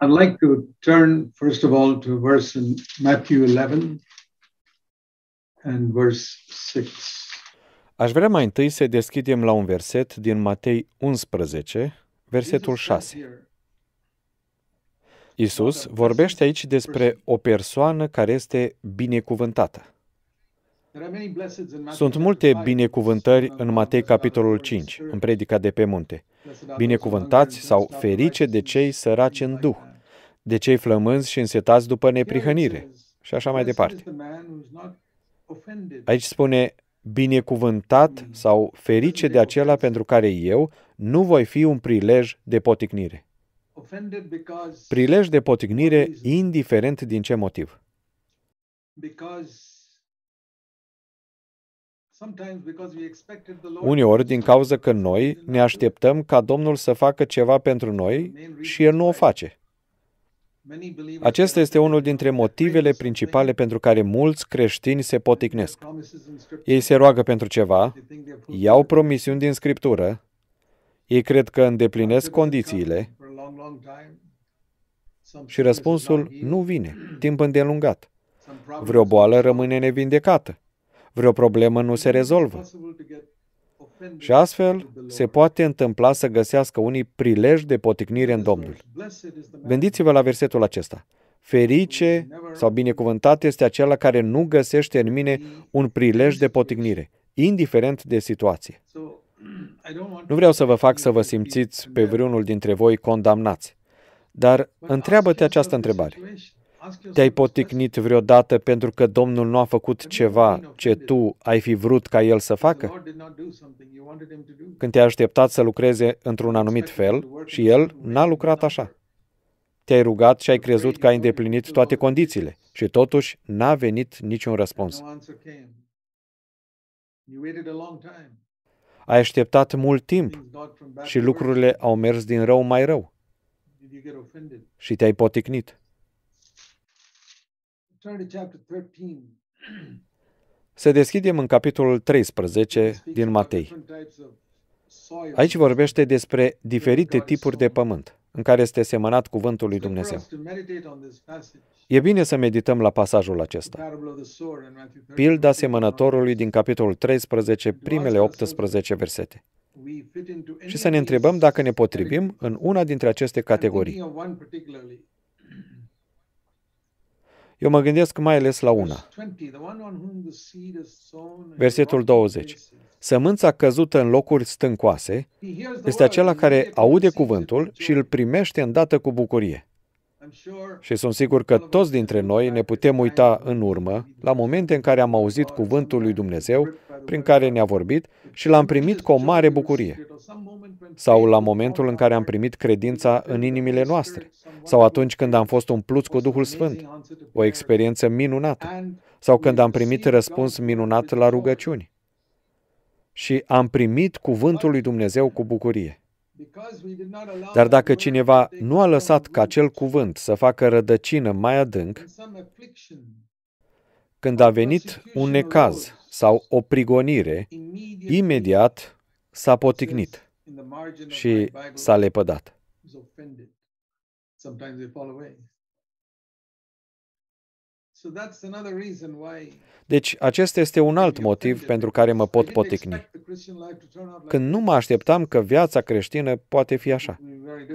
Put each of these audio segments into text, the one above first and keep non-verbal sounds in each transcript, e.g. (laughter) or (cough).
I'd like to turn, first of all, to a verse in Matthew 11 and verse 6. Aș vrea mai întâi să deschidem la un verset din Matei 11, versetul Jesus says 6. here, Isus vorbește aici despre o persoană care este binecuvântată. there are many blesseds in Matthew Sunt chapter multe 5, binecuvântări verse în 1, Matei blessed are the capitolul poor in 5, spirit, în predica de pe munte. blessed are those Binecuvântați who sau hunger and thirst ferice after de cei righteousness, săraci în things duh, like that. De cei flămânzi și însetați după Here it neprihănire says, și așa mai "Blessed is departe. the man who's not offended." Aici spune, binecuvântat sau ferice de acela pentru care eu nu voi fi un prilej de poticnire. Offended because Prilej de poticnire indiferent din ce motiv. because sometimes because we expected the Lord Uneori, din cauza că noi ne așteptăm ca Domnul să facă ceva pentru noi și El nu o face. Many believers Acesta este unul dintre motivele principale pentru care mulți creștini se poticnesc. promises in scripture Ei se roagă pentru ceva, they think they have fulfilled iau promisiuni din Scriptură, ei cred că îndeplinesc condițiile for a long, long time. Some și sickness is răspunsul not healed, nu vine, timp îndelungat. some problem Vreo is boală not rămâne nevindecată, vreo problemă nu se rezolvă. Și astfel with the se Lord. poate întâmpla să găsească unii prilej de poticnire în Domnul. Blessed is the man Gândiți-vă la versetul acesta. Ferice sau binecuvântat este acela care nu găsește în mine un prilej de poticnire, indiferent de situație. So, (clears throat) I don't want Nu vreau să vă fac să vă simțiți pe vreunul dintre voi condamnați, dar întreabă-te această întrebare. Te-ai poticnit vreodată pentru că Domnul nu a făcut ceva ce tu ai fi vrut ca El să facă? Când te-ai așteptat să lucreze într-un anumit fel și El n-a lucrat așa. Te-ai rugat și ai crezut că ai îndeplinit toate condițiile și totuși n-a venit niciun răspuns. Ai așteptat mult timp și lucrurile au mers din rău mai rău și te-ai poticnit. Să deschidem în capitolul 13 din Matei. Aici vorbește despre diferite tipuri de pământ în care este semănat cuvântul lui Dumnezeu. E bine să medităm la pasajul acesta. Pilda semănătorului din capitolul 13, primele 18 versete. Și să ne întrebăm dacă ne potrivim în una dintre aceste categorii. Eu mă gândesc mai ales la una. Versetul 20. Sămânța căzută în locuri stâncoase este acela care aude cuvântul și îl primește îndată cu bucurie. Și sunt sigur că toți dintre noi ne putem uita în urmă la momente în care am auzit cuvântul lui Dumnezeu prin care ne-a vorbit și l-am primit cu o mare bucurie. Sau la momentul în care am primit credința în inimile noastre. Sau atunci când am fost umpluți cu Duhul Sfânt. O experiență minunată. Sau când am primit răspuns minunat la rugăciuni. Și am primit cuvântul lui Dumnezeu cu bucurie. Dar dacă cineva nu a lăsat ca acel cuvânt să facă rădăcină mai adânc, când a venit un necaz sau o prigonire, imediat s-a poticnit și s-a lepădat. Deci, acesta este un alt motiv pentru care mă pot poticni. Când nu mă așteptam că viața creștină poate fi așa,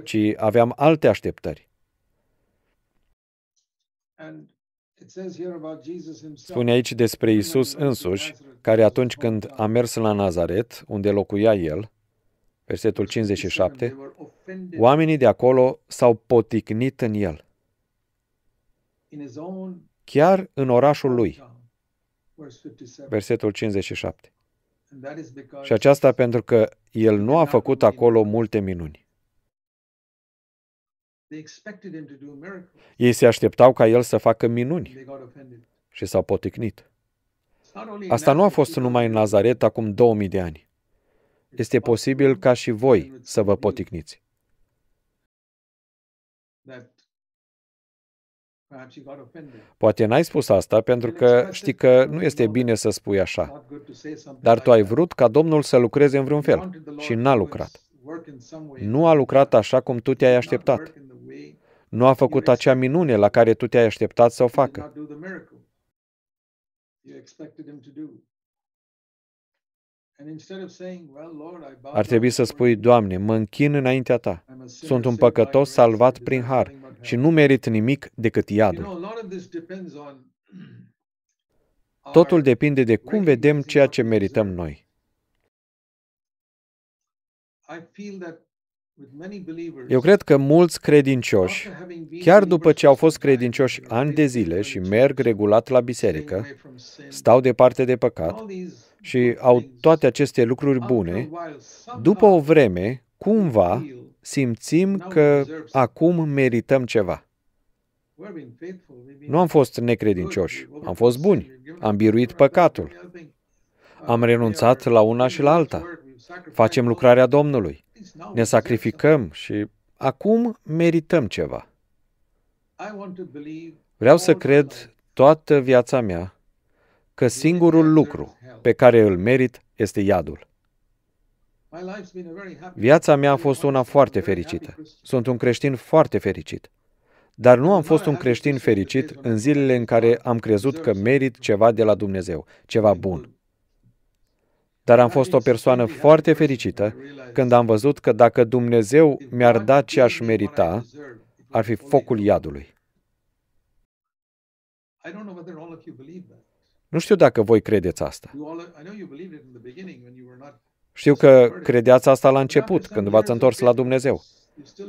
ci aveam alte așteptări. Spune aici despre Isus însuși, care atunci când a mers la Nazaret, unde locuia el, versetul 57, oamenii de acolo s-au poticnit în el. Chiar în orașul lui, versetul 57. Și aceasta pentru că el nu a făcut acolo multe minuni. Ei se așteptau ca el să facă minuni și s-au poticnit. Asta nu a fost numai în Nazaret acum 2000 de ani. Este posibil ca și voi să vă poticniți. Poate n-ai spus asta pentru că știi că nu este bine să spui așa, dar tu ai vrut ca Domnul să lucreze în vreun fel și n-a lucrat. Nu a lucrat așa cum tu te-ai așteptat. Nu a făcut acea minune la care tu te-ai așteptat să o facă. Ar trebui să spui, Doamne, mă închin înaintea Ta. Sunt un păcătos salvat prin har și nu merit nimic decât iadul. (clears throat) Totul depinde de cum vedem ceea ce merităm noi. Eu cred că mulți credincioși, chiar după ce au fost credincioși ani de zile și merg regulat la biserică, stau departe de păcat și au toate aceste lucruri bune, după o vreme, cumva, simțim că acum merităm ceva. Nu am fost necredincioși, am fost buni, am biruit păcatul, am renunțat la una și la alta, facem lucrarea Domnului, ne sacrificăm și acum merităm ceva. Vreau să cred toată viața mea că singurul lucru pe care îl merit este iadul. Viața mea a fost una foarte fericită. Sunt un creștin foarte fericit. Dar nu am fost un creștin fericit în zilele în care am crezut că merit ceva de la Dumnezeu, ceva bun. Dar am fost o persoană foarte fericită când am văzut că dacă Dumnezeu mi-ar da ce aș merita, ar fi focul iadului. Nu știu dacă voi credeți asta. Știu că credeați asta la început, când v-ați întors la Dumnezeu.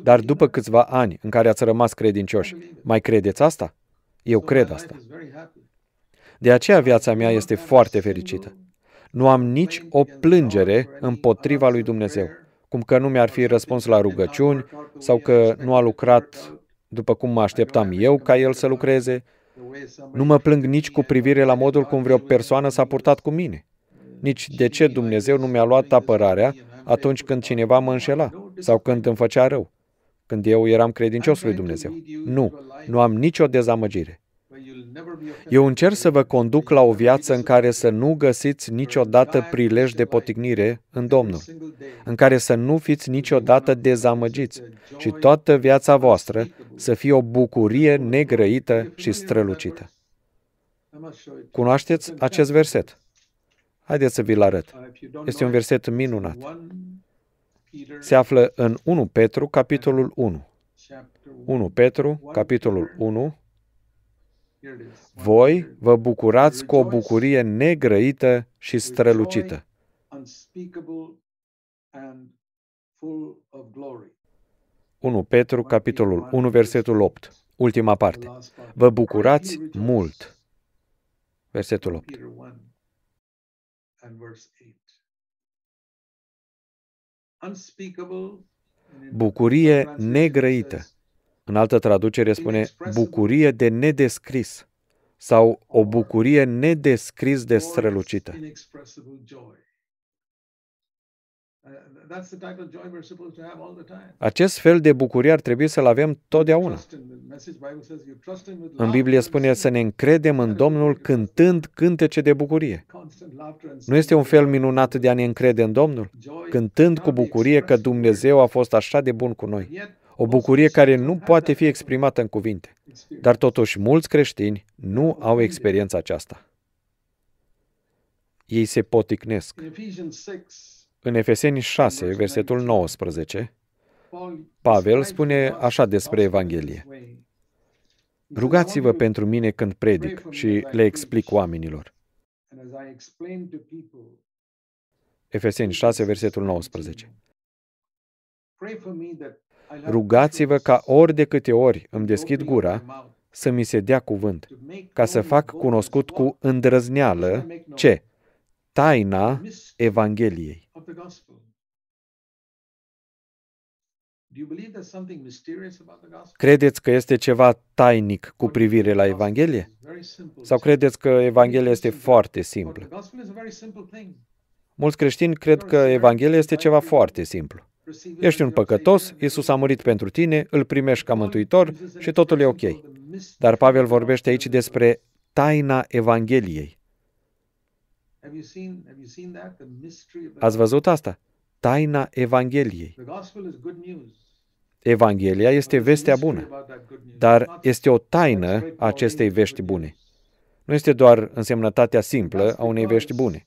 Dar după câțiva ani în care ați rămas credincioși, mai credeți asta? Eu cred asta. De aceea viața mea este foarte fericită. Nu am nici o plângere împotriva lui Dumnezeu, cum că nu mi-ar fi răspuns la rugăciuni sau că nu a lucrat după cum mă așteptam eu ca el să lucreze. Nu mă plâng nici cu privire la modul cum vreo persoană s-a purtat cu mine. Nici de ce Dumnezeu nu mi-a luat apărarea atunci când cineva mă înșela sau când îmi făcea rău, când eu eram credincios lui Dumnezeu. Nu, nu am nicio dezamăgire. Eu încerc să vă conduc la o viață în care să nu găsiți niciodată prilej de potignire în Domnul, în care să nu fiți niciodată dezamăgiți și toată viața voastră să fie o bucurie negrăită și strălucită. Cunoașteți acest verset? Haideți să vi-l arăt. Este un verset minunat. Se află în 1 Petru, capitolul 1. 1 Petru, capitolul 1. Voi vă bucurați cu o bucurie negrăită și strălucită. 1 Petru, capitolul 1, versetul 8. Ultima parte. Vă bucurați mult. Versetul 8 and verse 8. Bucurie negrăită. În altă traducere spune bucurie de nedescris sau o bucurie nedescris de strălucită. Acest fel de bucurie ar trebui să-l avem totdeauna. În Biblie spune să ne încredem în Domnul cântând cântece de bucurie. Nu este un fel minunat de a ne încrede în Domnul? Cântând cu bucurie că Dumnezeu a fost așa de bun cu noi. O bucurie care nu poate fi exprimată în cuvinte. Dar totuși mulți creștini nu au experiența aceasta. Ei se poticnesc. În Efeseni 6, versetul 19, Pavel spune așa despre Evanghelie. Rugați-vă pentru mine când predic și le explic oamenilor. Efeseni 6, versetul 19. Rugați-vă ca ori de câte ori îmi deschid gura, să mi se dea cuvânt, ca să fac cunoscut cu îndrăzneală ce? Taina Evangheliei. Credeți că este ceva tainic cu privire la Evanghelie? Sau credeți că Evanghelia este foarte simplă? Mulți creștini cred că Evanghelia este ceva foarte simplu. Ești un păcătos, Isus a murit pentru tine, îl primești ca mântuitor și totul e ok. Dar Pavel vorbește aici despre taina Evangheliei. Ați văzut asta? Taina Evangheliei. Evanghelia este vestea bună, dar este o taină a acestei vești bune. Nu este doar însemnătatea simplă a unei vești bune.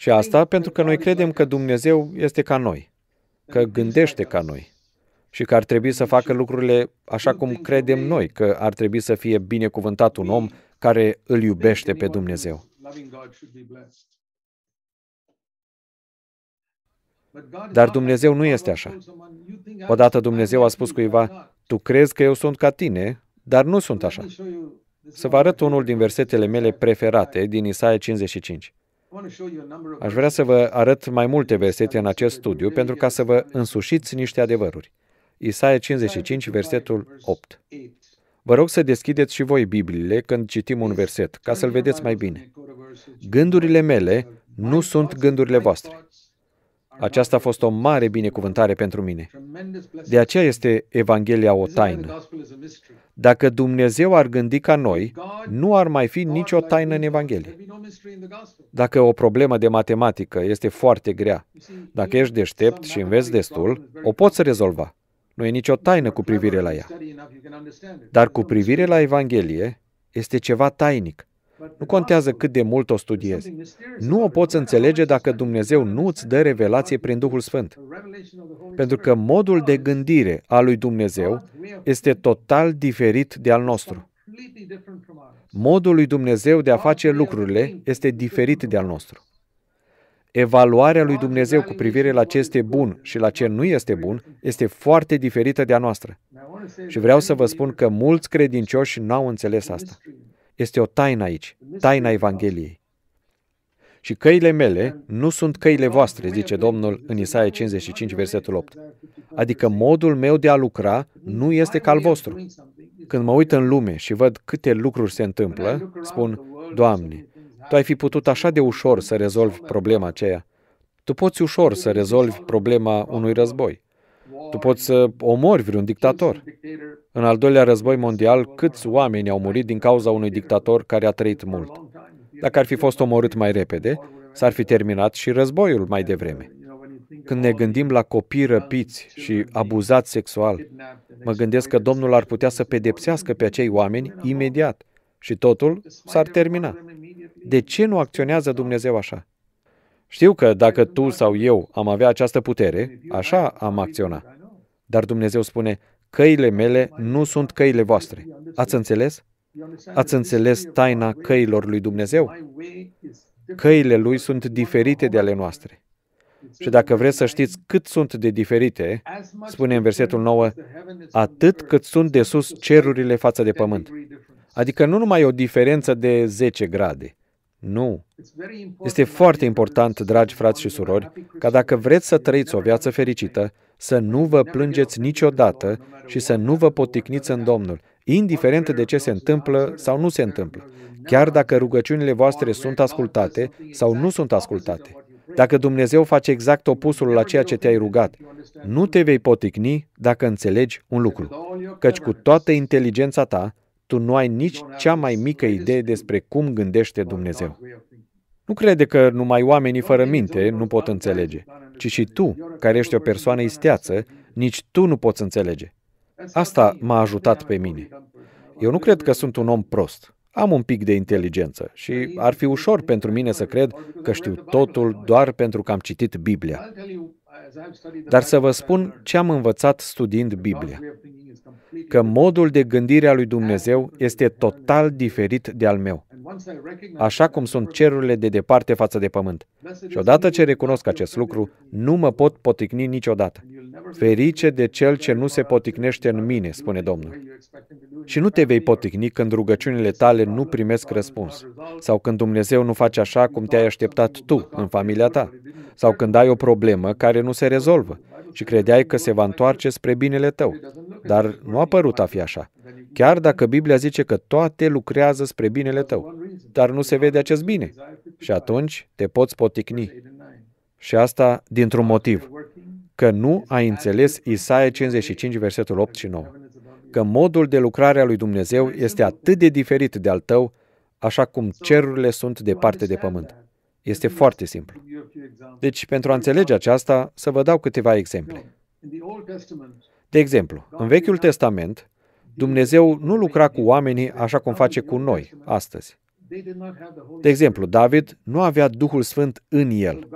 Și asta pentru că noi credem că Dumnezeu este ca noi, că gândește ca noi și că ar trebui să facă lucrurile așa cum credem noi, că ar trebui să fie binecuvântat un om care îl iubește pe Dumnezeu. Dar Dumnezeu nu este așa. Odată Dumnezeu a spus cuiva, tu crezi că eu sunt ca tine, dar nu sunt așa. Să vă arăt unul din versetele mele preferate din Isaia 55. Aș vrea să vă arăt mai multe versete în acest studiu pentru ca să vă însușiți niște adevăruri. Isaia 55, versetul 8. Vă rog să deschideți și voi Bibliile când citim un verset, ca să-l vedeți mai bine. Gândurile mele nu sunt gândurile voastre. Aceasta a fost o mare binecuvântare pentru mine. De aceea este Evanghelia o taină. Dacă Dumnezeu ar gândi ca noi, nu ar mai fi nicio taină în Evanghelie. Dacă o problemă de matematică este foarte grea, dacă ești deștept și înveți destul, o poți rezolva. Nu e nicio taină cu privire la ea. Dar cu privire la Evanghelie, este ceva tainic. Nu contează cât de mult o studiezi. Nu o poți înțelege dacă Dumnezeu nu îți dă revelație prin Duhul Sfânt. Pentru că modul de gândire al lui Dumnezeu este total diferit de al nostru. Modul lui Dumnezeu de a face lucrurile este diferit de al nostru. Evaluarea lui Dumnezeu cu privire la ce este bun și la ce nu este bun este foarte diferită de a noastră. Și vreau să vă spun că mulți credincioși n-au înțeles asta. Este o taină aici, taina Evangheliei. Și căile mele nu sunt căile voastre, zice Domnul în Isaia 55, versetul 8. Adică modul meu de a lucra nu este ca al vostru. Când mă uit în lume și văd câte lucruri se întâmplă, spun, Doamne, Tu ai fi putut așa de ușor să rezolvi problema aceea. Tu poți ușor să rezolvi problema unui război. Tu poți să omori vreun dictator. În al doilea război mondial, câți oameni au murit din cauza unui dictator care a trăit mult? Dacă ar fi fost omorât mai repede, s-ar fi terminat și războiul mai devreme. Când ne gândim la copii răpiți și abuzați sexual, mă gândesc că Domnul ar putea să pedepsească pe acei oameni imediat și totul s-ar termina. De ce nu acționează Dumnezeu așa? Știu că dacă tu sau eu am avea această putere, așa am acționat. Dar Dumnezeu spune, căile mele nu sunt căile voastre. Ați înțeles? Ați înțeles taina căilor lui Dumnezeu? Căile lui sunt diferite de ale noastre. Și dacă vreți să știți cât sunt de diferite, spune în versetul 9, atât cât sunt de sus cerurile față de pământ. Adică nu numai o diferență de 10 grade. Nu. Este foarte important, dragi frați și surori, ca dacă vreți să trăiți o viață fericită, să nu vă plângeți niciodată și să nu vă poticniți în Domnul, indiferent de ce se întâmplă sau nu se întâmplă, chiar dacă rugăciunile voastre sunt ascultate sau nu sunt ascultate. Dacă Dumnezeu face exact opusul la ceea ce te-ai rugat, nu te vei poticni dacă înțelegi un lucru, căci cu toată inteligența ta, tu nu ai nici cea mai mică idee despre cum gândește Dumnezeu. Nu crede că numai oamenii fără minte nu pot înțelege, ci și tu, care ești o persoană isteață, nici tu nu poți înțelege. Asta m-a ajutat pe mine. Eu nu cred că sunt un om prost. Am un pic de inteligență și ar fi ușor pentru mine să cred că știu totul doar pentru că am citit Biblia. Dar să vă spun ce am învățat studiind Biblia. Că modul de gândire a lui Dumnezeu este total diferit de al meu. Așa cum sunt cerurile de departe față de pământ. Și odată ce recunosc acest lucru, nu mă pot poticni niciodată. Ferice de cel ce nu se poticnește în mine, spune Domnul. Și nu te vei poticni când rugăciunile tale nu primesc răspuns, sau când Dumnezeu nu face așa cum te-ai așteptat tu în familia ta, sau când ai o problemă care nu se rezolvă și credeai că se va întoarce spre binele tău, dar nu a părut a fi așa. Chiar dacă Biblia zice că toate lucrează spre binele tău, dar nu se vede acest bine. Și atunci te poți poticni. Și asta dintr-un motiv, că nu ai înțeles Isaia 55, versetul 8 și 9. Că modul de lucrare a lui Dumnezeu este atât de diferit de al tău, așa cum cerurile sunt departe de pământ. Este foarte simplu. Deci, pentru a înțelege aceasta, să vă dau câteva exemple. De exemplu, în Vechiul Testament, Dumnezeu nu lucra cu oamenii așa cum face cu noi astăzi. De exemplu, David nu avea Duhul Sfânt în el.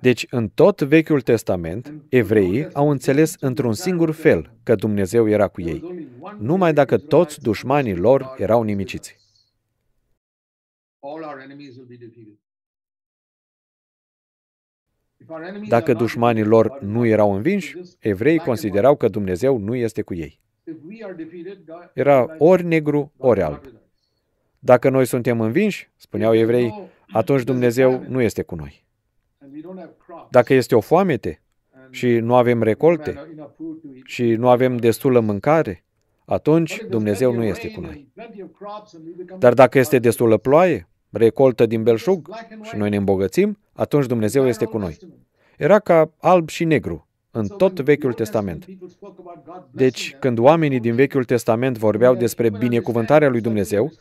Deci, în tot Vechiul Testament, evreii au înțeles într-un singur fel că Dumnezeu era cu ei, numai dacă toți dușmanii lor erau nimiciți. Dacă dușmanii lor nu erau învinși, evreii considerau că Dumnezeu nu este cu ei. Era ori negru, ori alb. Dacă noi suntem învinși, spuneau evrei, atunci Dumnezeu nu este cu noi. Dacă este o foamete și nu avem recolte și nu avem destulă mâncare, atunci Dumnezeu nu este cu noi. Dar dacă este destulă ploaie, recoltă din belșug și noi ne îmbogățim, atunci Dumnezeu este cu noi. Era ca alb și negru în tot Vechiul Testament. Deci, când oamenii din Vechiul Testament vorbeau despre binecuvântarea lui Dumnezeu,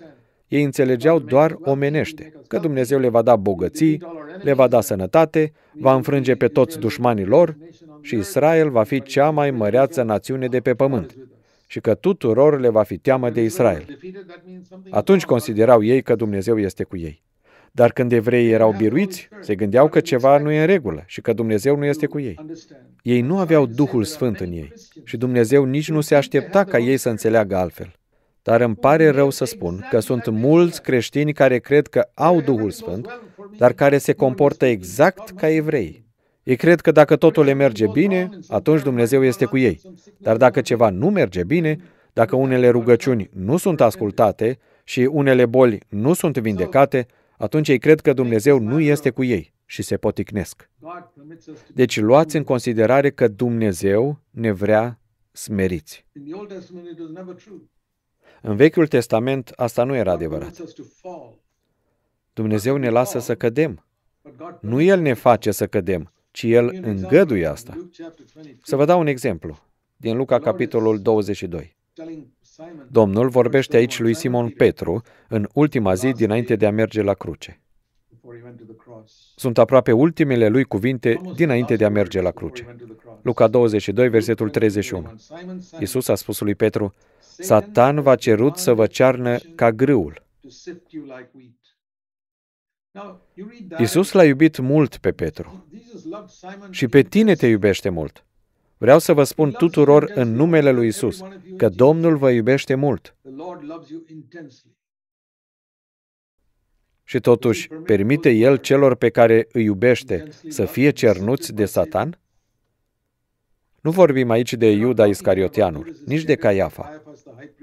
ei înțelegeau doar omenește, că Dumnezeu le va da bogății, le va da sănătate, va înfrânge pe toți dușmanii lor și Israel va fi cea mai măreață națiune de pe pământ și că tuturor le va fi teamă de Israel. Atunci considerau ei că Dumnezeu este cu ei. Dar când evreii erau biruiți, se gândeau că ceva nu e în regulă și că Dumnezeu nu este cu ei. Ei nu aveau Duhul Sfânt în ei și Dumnezeu nici nu se aștepta ca ei să înțeleagă altfel. Dar îmi pare rău să spun că sunt mulți creștini care cred că au Duhul Sfânt, dar care se comportă exact ca evrei. Ei cred că dacă totul le merge bine, atunci Dumnezeu este cu ei. Dar dacă ceva nu merge bine, dacă unele rugăciuni nu sunt ascultate și unele boli nu sunt vindecate, atunci ei cred că Dumnezeu nu este cu ei și se poticnesc. Deci luați în considerare că Dumnezeu ne vrea smeriți. În Vechiul Testament asta nu era adevărat. Dumnezeu ne lasă să cădem. Nu El ne face să cădem, ci El îngăduie asta. Să vă dau un exemplu din Luca, capitolul 22. Domnul vorbește aici lui Simon Petru în ultima zi dinainte de a merge la cruce. Sunt aproape ultimele lui cuvinte dinainte de a merge la cruce. Luca 22, versetul 31. Iisus a spus lui Petru, Satan v-a cerut să vă cearnă ca grâul. Iisus l-a iubit mult pe Petru și pe tine te iubește mult. Vreau să vă spun tuturor în numele lui Isus că Domnul vă iubește mult. Și totuși, permite El celor pe care îi iubește să fie cernuți de Satan? Nu vorbim aici de Iuda Iscariotianul, nici de Caiafa,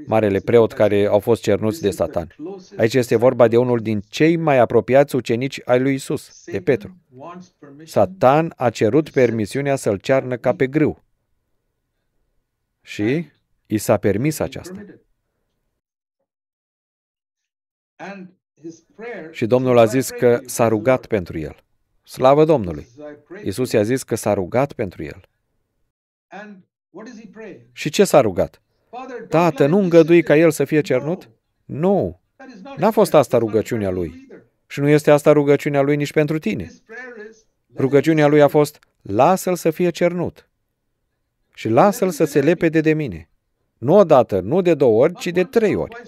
marele preot care au fost cernuți de Satan. Aici este vorba de unul din cei mai apropiați ucenici ai lui Isus, de Petru. Satan a cerut permisiunea să-l cearnă ca pe grâu. Și i s-a permis aceasta. Și Domnul a zis că s-a rugat pentru el. Slavă Domnului! Iisus i-a zis că s-a rugat pentru el. Și ce s-a rugat? Tată, nu îngădui ca el să fie cernut? Nu. N-a fost asta rugăciunea lui. Și nu este asta rugăciunea lui nici pentru tine. Rugăciunea lui a fost, lasă-l să fie cernut. Și lasă-l să se lepede de mine. Nu odată, nu de două ori, ci de trei ori.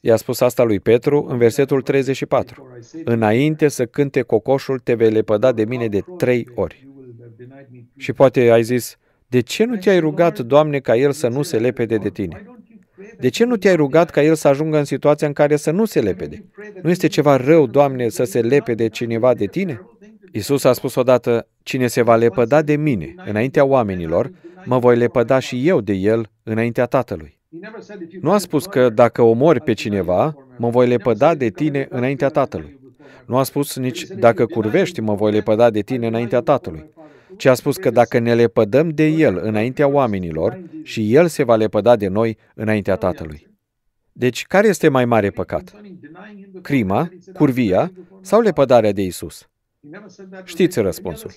I-a spus asta lui Petru în versetul 34. Înainte să cânte cocoșul, te vei lepăda de mine de trei ori. Și poate ai zis, de ce nu te-ai rugat, Doamne, ca el să nu se lepede de tine? De ce nu te-ai rugat ca el să ajungă în situația în care să nu se lepede? Nu este ceva rău, Doamne, să se lepede cineva de tine? Isus a spus odată, cine se va lepăda de mine înaintea oamenilor, mă voi lepăda și eu de el înaintea Tatălui. Nu a spus că dacă omori pe cineva, mă voi lepăda de tine înaintea Tatălui. Nu a spus nici dacă curvești, mă voi lepăda de tine înaintea Tatălui ci a spus că dacă ne lepădăm de El înaintea oamenilor, și El se va lepăda de noi înaintea Tatălui. Deci, care este mai mare păcat? Crima, curvia sau lepădarea de Isus? Știți răspunsul.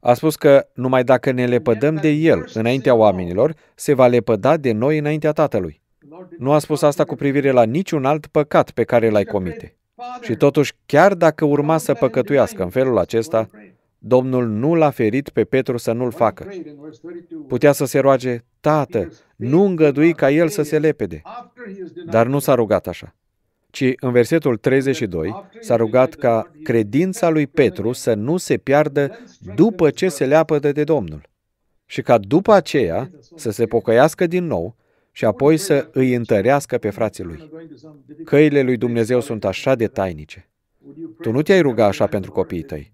A spus că numai dacă ne lepădăm de El înaintea oamenilor, se va lepăda de noi înaintea Tatălui. Nu a spus asta cu privire la niciun alt păcat pe care l-ai comite. Și totuși, chiar dacă urma să păcătuiască în felul acesta, Domnul nu l-a ferit pe Petru să nu-l facă. Putea să se roage, Tată, nu îngădui ca el să se lepede. Dar nu s-a rugat așa ci în versetul 32 s-a rugat ca credința lui Petru să nu se piardă după ce se leapădă de Domnul și ca după aceea să se pocăiască din nou și apoi să îi întărească pe frații lui. Căile lui Dumnezeu sunt așa de tainice. Tu nu te-ai ruga așa pentru copiii tăi.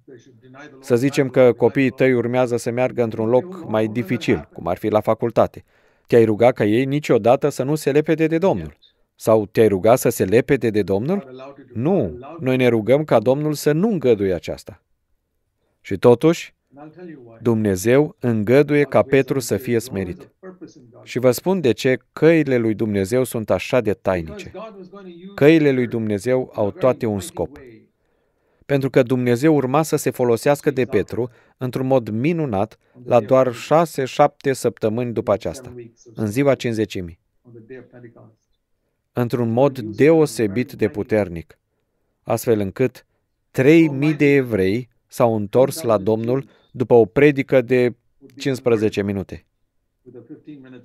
Să zicem că copiii tăi urmează să meargă într-un loc mai dificil, cum ar fi la facultate. Te-ai ruga ca ei niciodată să nu se lepede de Domnul. Sau te-ai ruga să se lepede de Domnul? Nu, noi ne rugăm ca Domnul să nu îngăduie aceasta. Și totuși, Dumnezeu îngăduie ca Petru să fie smerit. Și vă spun de ce căile lui Dumnezeu sunt așa de tainice. Căile lui Dumnezeu au toate un scop. Pentru că Dumnezeu urma să se folosească de Petru într-un mod minunat la doar șase-șapte săptămâni după aceasta, în ziua cinzecimii. Într-un mod deosebit de puternic, astfel încât 3.000 de evrei s-au întors la Domnul după o predică de 15 minute.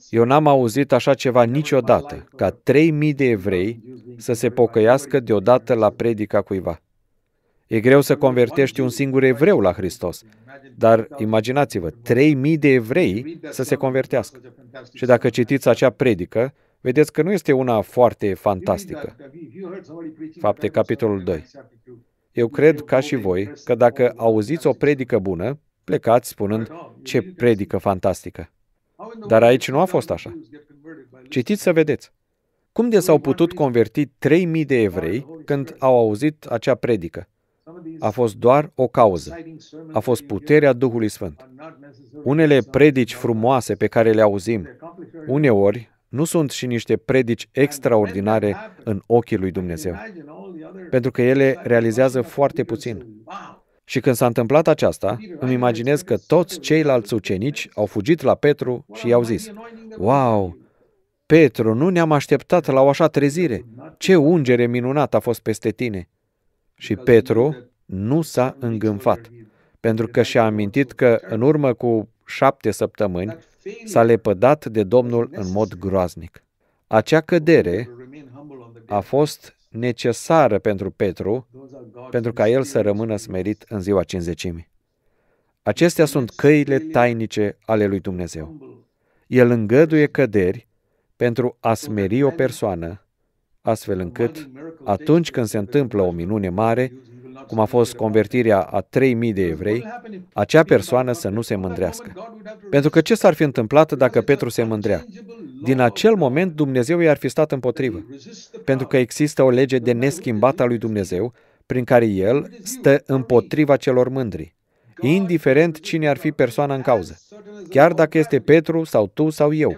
Eu n-am auzit așa ceva niciodată, ca 3.000 de evrei să se pocăiască deodată la predica cuiva. E greu să convertești un singur evreu la Hristos, dar imaginați-vă, 3.000 de evrei să se convertească. Și dacă citiți acea predică, Vedeți că nu este una foarte fantastică. Fapte, capitolul 2. Eu cred, ca și voi, că dacă auziți o predică bună, plecați spunând, ce predică fantastică. Dar aici nu a fost așa. Citiți să vedeți. Cum de s-au putut converti 3000 de evrei când au auzit acea predică? A fost doar o cauză. A fost puterea Duhului Sfânt. Unele predici frumoase pe care le auzim, uneori nu sunt și niște predici extraordinare în ochii lui Dumnezeu, pentru că ele realizează foarte puțin. Și când s-a întâmplat aceasta, îmi imaginez că toți ceilalți ucenici au fugit la Petru și i-au zis, Wow, Petru, nu ne-am așteptat la o așa trezire. Ce ungere minunată a fost peste tine! Și Petru nu s-a îngânfat, pentru că și-a amintit că în urmă cu șapte săptămâni s-a lepădat de Domnul în mod groaznic. Acea cădere a fost necesară pentru Petru, pentru ca el să rămână smerit în ziua cinzecimii. Acestea sunt căile tainice ale lui Dumnezeu. El îngăduie căderi pentru a smeri o persoană, astfel încât, atunci când se întâmplă o minune mare, cum a fost convertirea a 3000 de evrei, acea persoană să nu se mândrească. Pentru că ce s-ar fi întâmplat dacă Petru se mândrea? Din acel moment Dumnezeu i-ar fi stat împotrivă. Pentru că există o lege de neschimbată a lui Dumnezeu, prin care El stă împotriva celor mândri, indiferent cine ar fi persoana în cauză. Chiar dacă este Petru sau tu sau eu,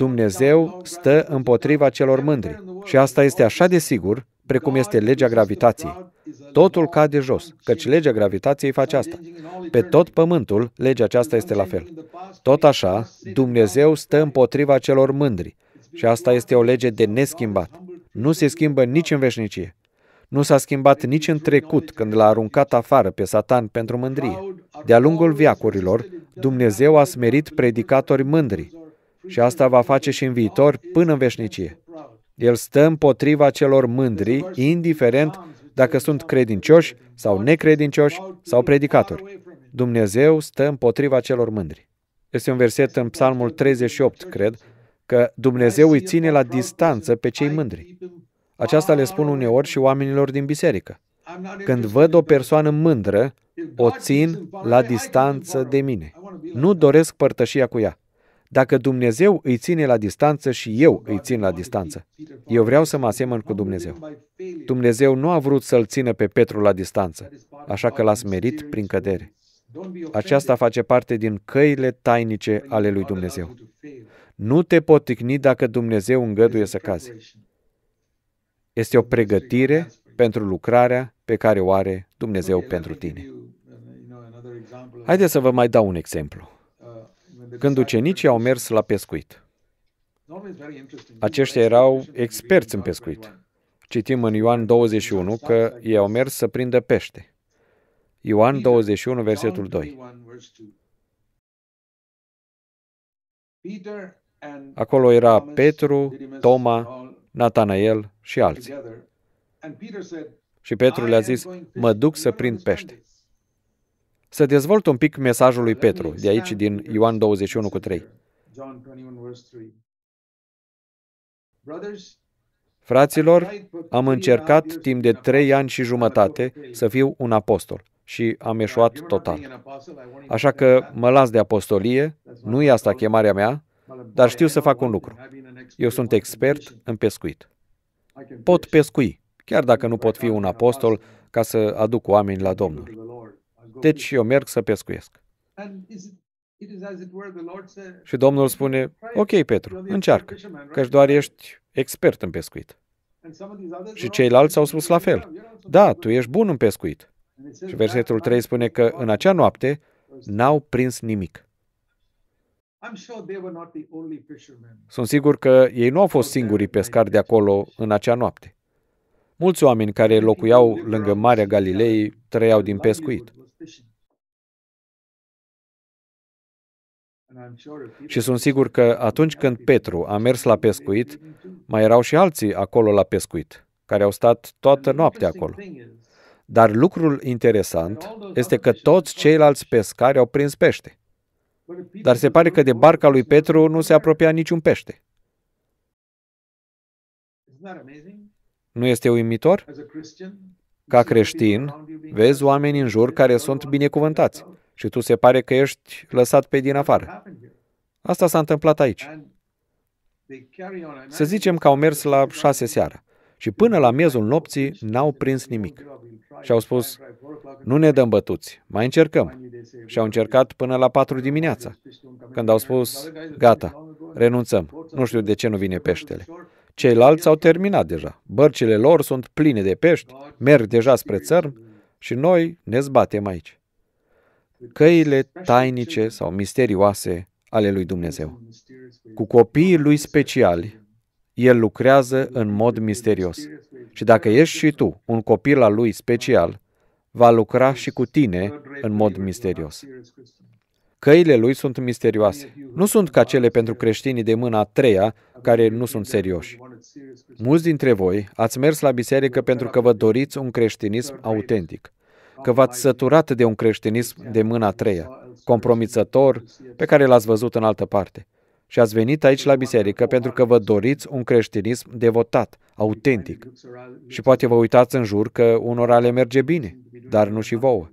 Dumnezeu stă împotriva celor mândri. Și asta este așa de sigur precum este legea gravitației. Totul cade jos, căci legea gravitației face asta. Pe tot pământul, legea aceasta este la fel. Tot așa, Dumnezeu stă împotriva celor mândri și asta este o lege de neschimbat. Nu se schimbă nici în veșnicie. Nu s-a schimbat nici în trecut, când l-a aruncat afară pe Satan pentru mândrie. De-a lungul viacurilor, Dumnezeu a smerit predicatori mândri și asta va face și în viitor până în veșnicie. El stă împotriva celor mândri, indiferent dacă sunt credincioși sau necredincioși sau predicatori. Dumnezeu stă împotriva celor mândri. Este un verset în Psalmul 38, cred, că Dumnezeu îi ține la distanță pe cei mândri. Aceasta le spun uneori și oamenilor din biserică. Când văd o persoană mândră, o țin la distanță de mine. Nu doresc părtășia cu ea. Dacă Dumnezeu îi ține la distanță și eu îi țin la distanță, eu vreau să mă asemăn cu Dumnezeu. Dumnezeu nu a vrut să-l țină pe Petru la distanță, așa că l-a smerit prin cădere. Aceasta face parte din căile tainice ale lui Dumnezeu. Nu te poticni dacă Dumnezeu îngăduie să cazi. Este o pregătire pentru lucrarea pe care o are Dumnezeu pentru tine. Haideți să vă mai dau un exemplu când ucenicii au mers la pescuit. Aceștia erau experți în pescuit. Citim în Ioan 21 că ei au mers să prindă pește. Ioan 21, versetul 2. Acolo era Petru, Toma, Natanael și alții. Și Petru le-a zis, mă duc să prind pește. Să dezvolt un pic mesajul lui Petru, de aici din Ioan 21 cu 3. Fraților, am încercat timp de trei ani și jumătate să fiu un apostol și am eșuat total. Așa că mă las de apostolie, nu e asta chemarea mea, dar știu să fac un lucru. Eu sunt expert în pescuit. Pot pescui, chiar dacă nu pot fi un apostol ca să aduc oameni la Domnul. Deci eu merg să pescuiesc. Și Domnul spune, ok, Petru, încearcă, căci doar ești expert în pescuit. Și ceilalți au spus la fel. Da, tu ești bun în pescuit. Și versetul 3 spune că în acea noapte n-au prins nimic. Sunt sigur că ei nu au fost singurii pescari de acolo în acea noapte. Mulți oameni care locuiau lângă Marea Galilei trăiau din pescuit. Și sunt sigur că atunci când Petru a mers la pescuit, mai erau și alții acolo la pescuit, care au stat toată noaptea acolo. Dar lucrul interesant este că toți ceilalți pescari au prins pește. Dar se pare că de barca lui Petru nu se apropia niciun pește. Nu este uimitor? Ca creștin, vezi oameni în jur care sunt binecuvântați și tu se pare că ești lăsat pe din afară. Asta s-a întâmplat aici. Să zicem că au mers la șase seara și până la miezul nopții n-au prins nimic. Și au spus, nu ne dăm bătuți, mai încercăm. Și au încercat până la patru dimineața, când au spus, gata, renunțăm, nu știu de ce nu vine peștele. Ceilalți au terminat deja. Bărcile lor sunt pline de pești, merg deja spre țărm și noi ne zbatem aici. Căile tainice sau misterioase ale lui Dumnezeu. Cu copiii lui speciali, el lucrează în mod misterios. Și dacă ești și tu un copil al lui special, va lucra și cu tine în mod misterios. Căile lui sunt misterioase. Nu sunt ca cele pentru creștinii de mâna a treia, care nu sunt serioși. Mulți dintre voi ați mers la biserică pentru că vă doriți un creștinism autentic, că v-ați săturat de un creștinism de mâna a treia, compromițător, pe care l-ați văzut în altă parte. Și ați venit aici la biserică pentru că vă doriți un creștinism devotat, autentic. Și poate vă uitați în jur că unora le merge bine, dar nu și vouă.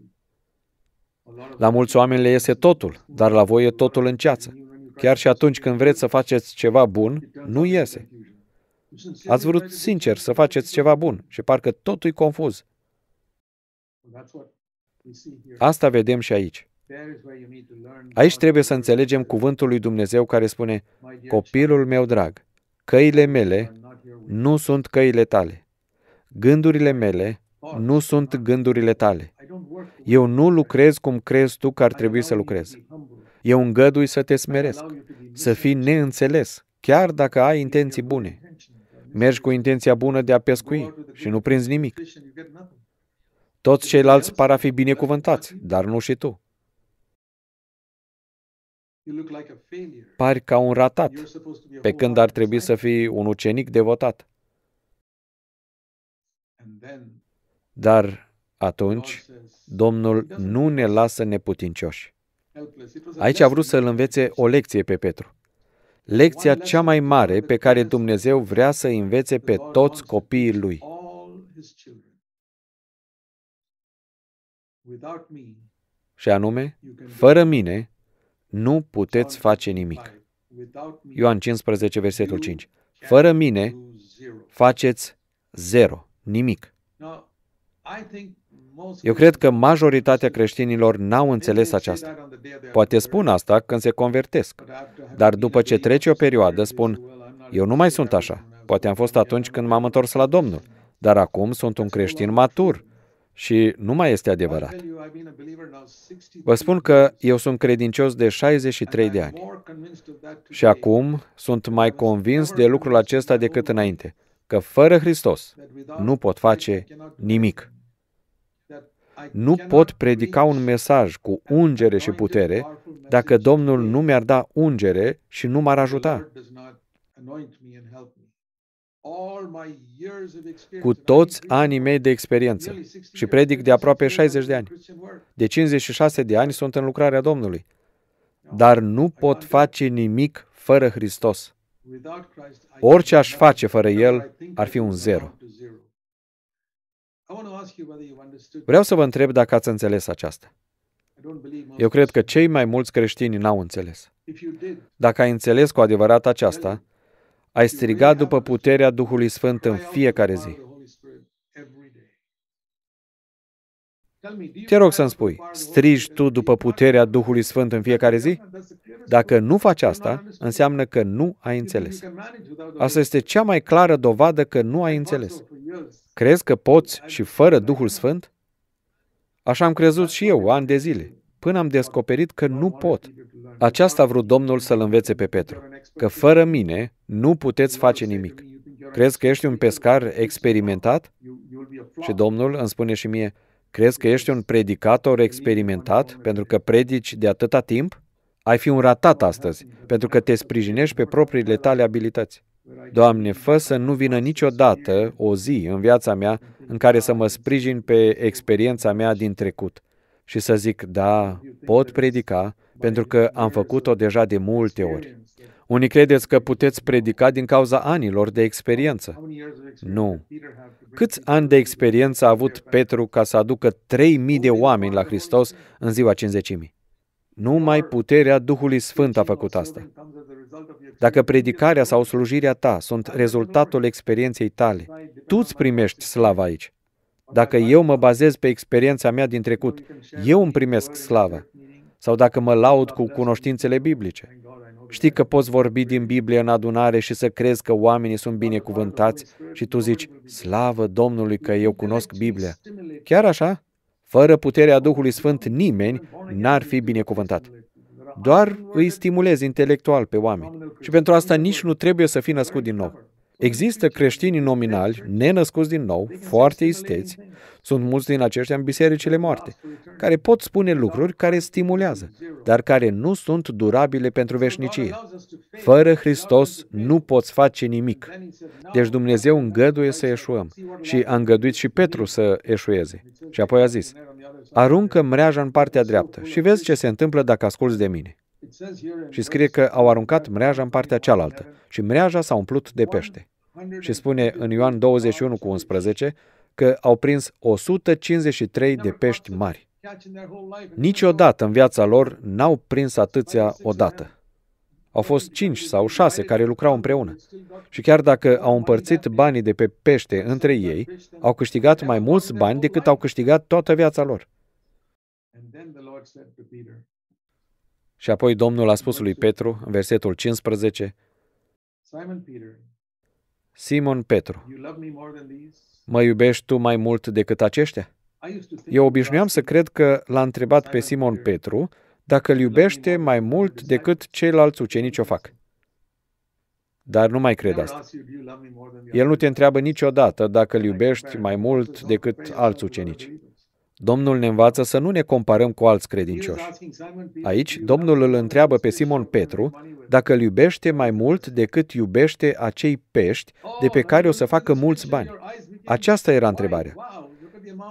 La mulți oameni le iese totul, dar la voi e totul în ceață. Chiar și atunci când vreți să faceți ceva bun, nu iese. Ați vrut sincer să faceți ceva bun și parcă totul e confuz. Asta vedem și aici. Aici trebuie să înțelegem cuvântul lui Dumnezeu care spune, copilul meu drag, căile mele nu sunt căile tale. Gândurile mele nu sunt gândurile tale. Eu nu lucrez cum crezi tu că ar trebui să lucrez. Eu îngădui să te smeresc, să fii neînțeles, chiar dacă ai intenții bune. Mergi cu intenția bună de a pescui și nu prinzi nimic. Toți ceilalți par a fi binecuvântați, dar nu și tu. Pari ca un ratat, pe când ar trebui să fii un ucenic devotat. Dar atunci, Domnul nu ne lasă neputincioși. Aici a vrut să-l învețe o lecție pe Petru. Lecția cea mai mare pe care Dumnezeu vrea să învețe pe toți copiii lui. Și anume, fără mine, nu puteți face nimic. Ioan 15, versetul 5. Fără mine, faceți zero, nimic. Eu cred că majoritatea creștinilor n-au înțeles aceasta. Poate spun asta când se convertesc, dar după ce trece o perioadă spun, eu nu mai sunt așa. Poate am fost atunci când m-am întors la Domnul, dar acum sunt un creștin matur și nu mai este adevărat. Vă spun că eu sunt credincios de 63 de ani și acum sunt mai convins de lucrul acesta decât înainte. că fără Hristos nu pot face nimic. Nu pot predica un mesaj cu ungere și putere dacă Domnul nu mi-ar da ungere și nu m-ar ajuta. Cu toți anii mei de experiență și predic de aproape 60 de ani. De 56 de ani sunt în lucrarea Domnului. Dar nu pot face nimic fără Hristos. Orice aș face fără El ar fi un zero. Vreau să vă întreb dacă ați înțeles aceasta. Eu cred că cei mai mulți creștini n-au înțeles. Dacă ai înțeles cu adevărat aceasta, ai strigat după puterea Duhului Sfânt în fiecare zi. Te rog să-mi spui, strigi tu după puterea Duhului Sfânt în fiecare zi? Dacă nu faci asta, înseamnă că nu ai înțeles. Asta este cea mai clară dovadă că nu ai înțeles. Crezi că poți și fără Duhul Sfânt? Așa am crezut și eu, ani de zile, până am descoperit că nu pot. Aceasta a vrut Domnul să-l învețe pe Petru, că fără mine nu puteți face nimic. Crezi că ești un pescar experimentat? Și Domnul îmi spune și mie, crezi că ești un predicator experimentat pentru că predici de atâta timp? Ai fi un ratat astăzi, pentru că te sprijinești pe propriile tale abilități. Doamne, fă să nu vină niciodată o zi în viața mea în care să mă sprijin pe experiența mea din trecut și să zic, da, pot predica pentru că am făcut-o deja de multe ori. Unii credeți că puteți predica din cauza anilor de experiență. Nu. Câți ani de experiență a avut Petru ca să aducă 3000 de oameni la Hristos în ziua cinzecimii? Numai puterea Duhului Sfânt a făcut asta. Dacă predicarea sau slujirea ta sunt rezultatul experienței tale, tu îți primești slava aici. Dacă eu mă bazez pe experiența mea din trecut, eu îmi primesc slava. Sau dacă mă laud cu cunoștințele biblice. Știi că poți vorbi din Biblie în adunare și să crezi că oamenii sunt binecuvântați și tu zici, slavă Domnului că eu cunosc Biblia. Chiar așa? Fără puterea Duhului Sfânt, nimeni n-ar fi binecuvântat. Doar îi stimulezi intelectual pe oameni. Și pentru asta nici nu trebuie să fii născut din nou. Există creștini nominali, nenăscuți din nou, foarte isteți, sunt mulți din aceștia în bisericile moarte, care pot spune lucruri care stimulează, dar care nu sunt durabile pentru veșnicie. Fără Hristos nu poți face nimic. Deci Dumnezeu îngăduie să eșuăm și a îngăduit și Petru să eșueze. Și apoi a zis, aruncă mreaja în partea dreaptă și vezi ce se întâmplă dacă asculți de mine. Și scrie că au aruncat mreaja în partea cealaltă și mreaja s-a umplut de pește. Și spune în Ioan 21 cu 11 că au prins 153 de pești mari. Niciodată în viața lor n-au prins atâția odată. Au fost cinci sau șase care lucrau împreună. Și chiar dacă au împărțit banii de pe pește între ei, au câștigat mai mulți bani decât au câștigat toată viața lor. Și apoi Domnul a spus lui Petru, în versetul 15, Simon Petru, mă iubești tu mai mult decât aceștia? Eu obișnuiam să cred că l-a întrebat pe Simon Petru dacă îl iubește mai mult decât ceilalți ucenici o fac. Dar nu mai cred asta. El nu te întreabă niciodată dacă îl iubești mai mult decât alți ucenici. Domnul ne învață să nu ne comparăm cu alți credincioși. Aici, Domnul îl întreabă pe Simon Petru dacă îl iubește mai mult decât iubește acei pești de pe care o să facă mulți bani. Aceasta era întrebarea.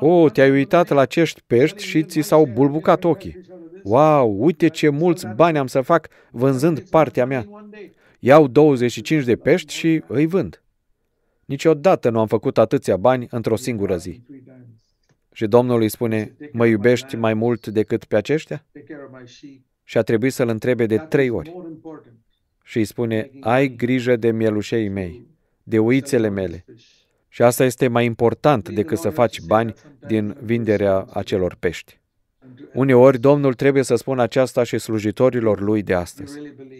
O, te-ai uitat la acești pești și ți s-au bulbucat ochii. Wow, uite ce mulți bani am să fac vânzând partea mea. Iau 25 de pești și îi vând. Niciodată nu am făcut atâția bani într-o singură zi. Și Domnul îi spune, mă iubești mai mult decât pe aceștia? Și a trebuit să-l întrebe de trei ori. Și îi spune, ai grijă de mielușei mei, de uițele mele. Și asta este mai important decât să faci bani din vinderea acelor pești. Uneori, Domnul trebuie să spună aceasta și slujitorilor lui de astăzi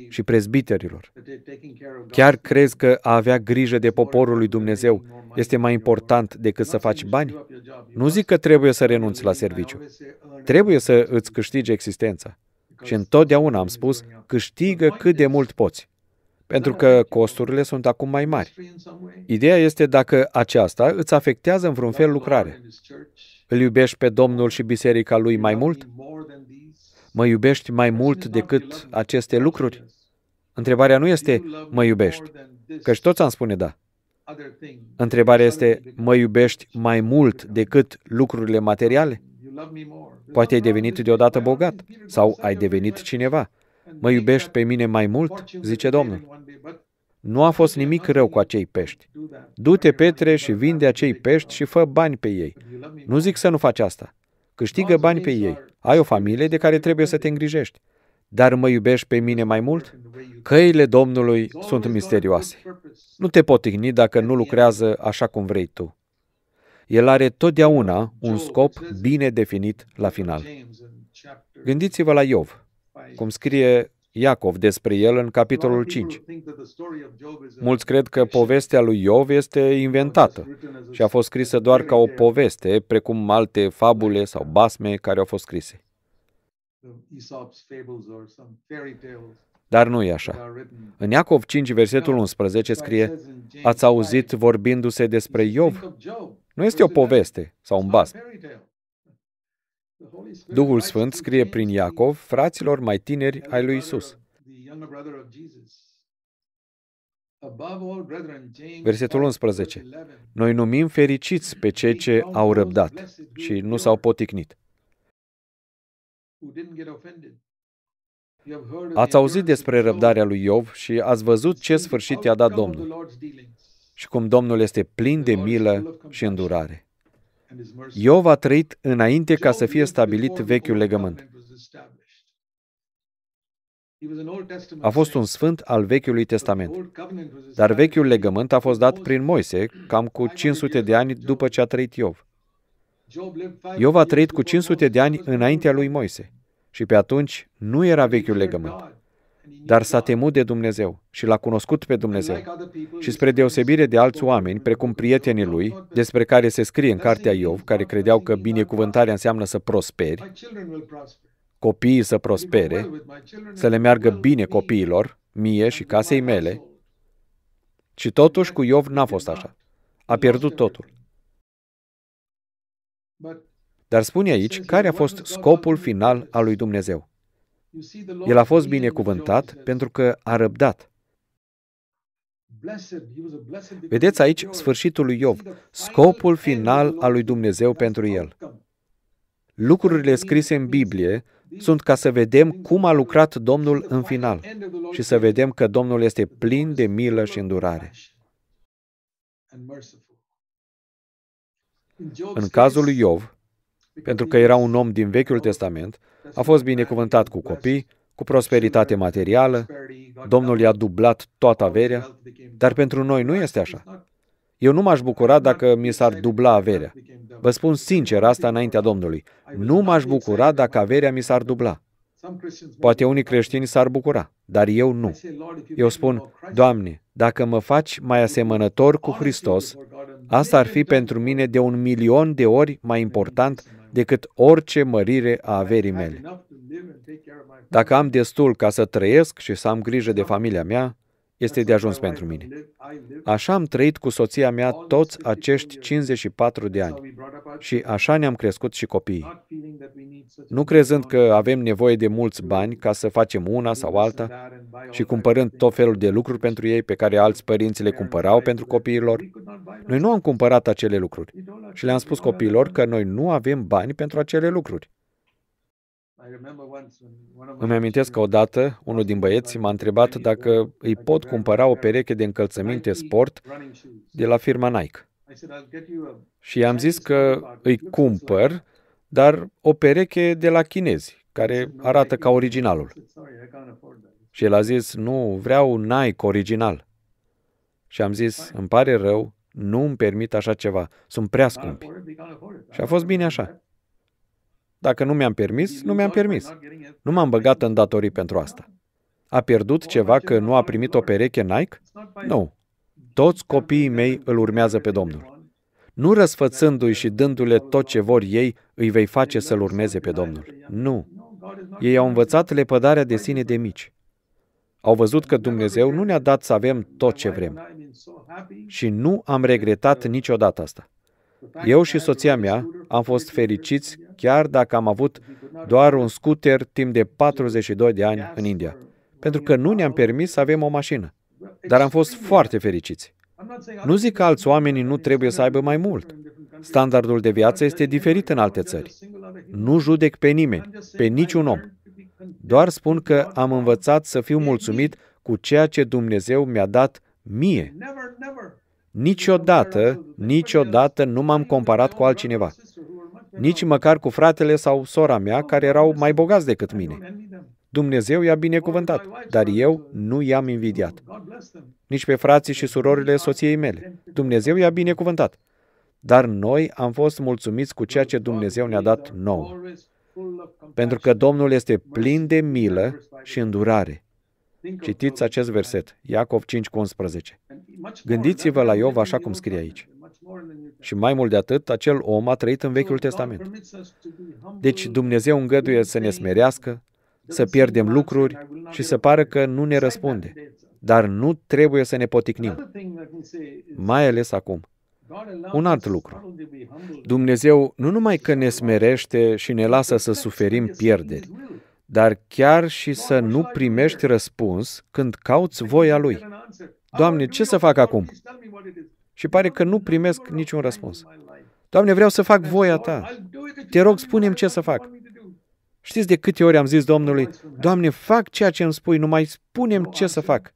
și prezbiterilor. Chiar crezi că a avea grijă de poporul lui Dumnezeu este mai important decât să faci bani? Nu zic că trebuie să renunți la serviciu. Trebuie să îți câștigi existența. Și întotdeauna am spus, câștigă cât de mult poți. pentru că costurile sunt acum mai mari. Ideea este dacă aceasta îți afectează în vreun fel lucrarea. Îl iubești pe Domnul și biserica lui mai mult? Mă iubești mai mult decât aceste lucruri? Întrebarea nu este, mă iubești, căci toți am spune da. Întrebarea este, mă iubești mai mult decât lucrurile materiale? Poate ai devenit deodată bogat sau ai devenit cineva. Mă iubești pe mine mai mult? Zice Domnul. Nu a fost nimic rău cu acei pești. Du-te, Petre, și vinde acei pești și fă bani pe ei. Nu zic să nu faci asta. Câștigă bani pe ei. Ai o familie de care trebuie să te îngrijești. Dar mă iubești pe mine mai mult? Căile Domnului sunt misterioase. Nu te potigni dacă nu lucrează așa cum vrei tu. El are totdeauna un scop bine definit la final. Gândiți-vă la Iov, cum scrie Iacov despre el în capitolul 5. Mulți cred că povestea lui Iov este inventată și a fost scrisă doar ca o poveste, precum alte fabule sau basme care au fost scrise. Dar nu e așa. În Iacov 5, versetul 11 scrie, Ați auzit vorbindu-se despre Iov? Nu este o poveste sau un basm. (laughs) Duhul Sfânt scrie prin Iacov fraților mai tineri ai lui Isus. Versetul 11. Noi numim fericiți pe cei ce au răbdat și nu s-au poticnit. Ați auzit despre răbdarea lui Iov și ați văzut ce sfârșit i-a dat Domnul. Și cum Domnul este plin de milă și îndurare. Iov a trăit înainte ca să fie stabilit vechiul legământ. A fost un sfânt al Vechiului Testament. Dar Vechiul Legământ a fost dat prin Moise, cam cu 500 de ani după ce a trăit Iov. Iov a trăit cu 500 de ani înaintea lui Moise. Și pe atunci nu era Vechiul Legământ. Dar s-a temut de Dumnezeu și l-a cunoscut pe Dumnezeu. Și spre deosebire de alți oameni, precum prietenii lui, despre care se scrie în cartea Iov, care credeau că binecuvântarea înseamnă să prosperi, copiii să prospere, să le meargă bine copiilor, mie și casei mele. Și totuși cu Iov n-a fost așa. A pierdut totul. Dar spune aici care a fost scopul final al lui Dumnezeu. El a fost binecuvântat pentru că a răbdat. Vedeți aici sfârșitul lui Iov, scopul final al lui Dumnezeu pentru el. Lucrurile scrise în Biblie sunt ca să vedem cum a lucrat Domnul în final și să vedem că Domnul este plin de milă și îndurare. În cazul lui Iov, pentru că era un om din Vechiul Testament, a fost binecuvântat cu copii, cu prosperitate materială, Domnul i-a dublat toată averea, dar pentru noi nu este așa. Eu nu m-aș bucura dacă mi s-ar dubla averea. Vă spun sincer asta înaintea Domnului. Nu m-aș bucura dacă averea mi s-ar dubla. Poate unii creștini s-ar bucura, dar eu nu. Eu spun, Doamne, dacă mă faci mai asemănător cu Hristos, asta ar fi pentru mine de un milion de ori mai important decât orice mărire a averii mele. Dacă am destul ca să trăiesc și să am grijă de familia mea, este de ajuns pentru mine. Așa am trăit cu soția mea toți acești 54 de ani și așa ne-am crescut și copiii. Nu crezând că avem nevoie de mulți bani ca să facem una sau alta și cumpărând tot felul de lucruri pentru ei pe care alți părinți le cumpărau pentru copiilor, noi nu am cumpărat acele lucruri și le-am spus copiilor că noi nu avem bani pentru acele lucruri. Îmi amintesc că odată unul din băieți m-a întrebat dacă îi pot cumpăra o pereche de încălțăminte sport de la firma Nike. Și i-am zis că îi cumpăr, dar o pereche de la chinezi, care arată ca originalul. Și el a zis, nu, vreau Nike original. Și am zis, îmi pare rău, nu îmi permit așa ceva, sunt prea scumpi. Și a fost bine așa. Dacă nu mi-am permis, nu mi-am permis. Nu m-am băgat în datorii pentru asta. A pierdut ceva că nu a primit o pereche Nike? Nu. Toți copiii mei îl urmează pe Domnul. Nu răsfățându-i și dându-le tot ce vor ei, îi vei face să-L urmeze pe Domnul. Nu. Ei au învățat lepădarea de sine de mici. au văzut că Dumnezeu nu ne-a dat să avem tot ce vrem. Și nu am regretat niciodată asta. Eu și soția mea am fost fericiți chiar dacă am avut doar un scooter timp de 42 de ani în India, pentru că nu ne-am permis să avem o mașină. Dar am fost foarte fericiți. Nu zic că alți oameni nu trebuie să aibă mai mult. Standardul de viață este diferit în alte țări. Nu judec pe nimeni, pe niciun om. Doar spun că am învățat să fiu mulțumit cu ceea ce Dumnezeu mi-a dat mie. Niciodată, niciodată nu m-am comparat cu altcineva. Nici măcar cu fratele sau sora mea, care erau mai bogați decât mine. Dumnezeu i-a binecuvântat, dar eu nu i-am invidiat. Nici pe frații și surorile soției mele. Dumnezeu i-a binecuvântat. Dar noi am fost mulțumiți cu ceea ce Dumnezeu ne-a dat nou. Pentru că Domnul este plin de milă și îndurare. Citiți acest verset, Iacov 5 cu 11. Gândiți-vă la Iov așa cum scrie aici. Și mai mult de atât, acel om a trăit în Vechiul Testament. Deci Dumnezeu îngăduie să ne smerească, să pierdem lucruri și să pară că nu ne răspunde. Dar nu trebuie să ne poticnim, mai ales acum. Un alt lucru. Dumnezeu nu numai că ne smerește și ne lasă să suferim pierderi, dar chiar și să nu primești răspuns când cauți voia Lui. Doamne, ce să fac acum? Și pare că nu primesc niciun răspuns. Doamne, vreau să fac voia Ta. Te rog, spune ce să fac. Știți de câte ori am zis Domnului, Doamne, fac ceea ce îmi spui, numai spunem ce să fac.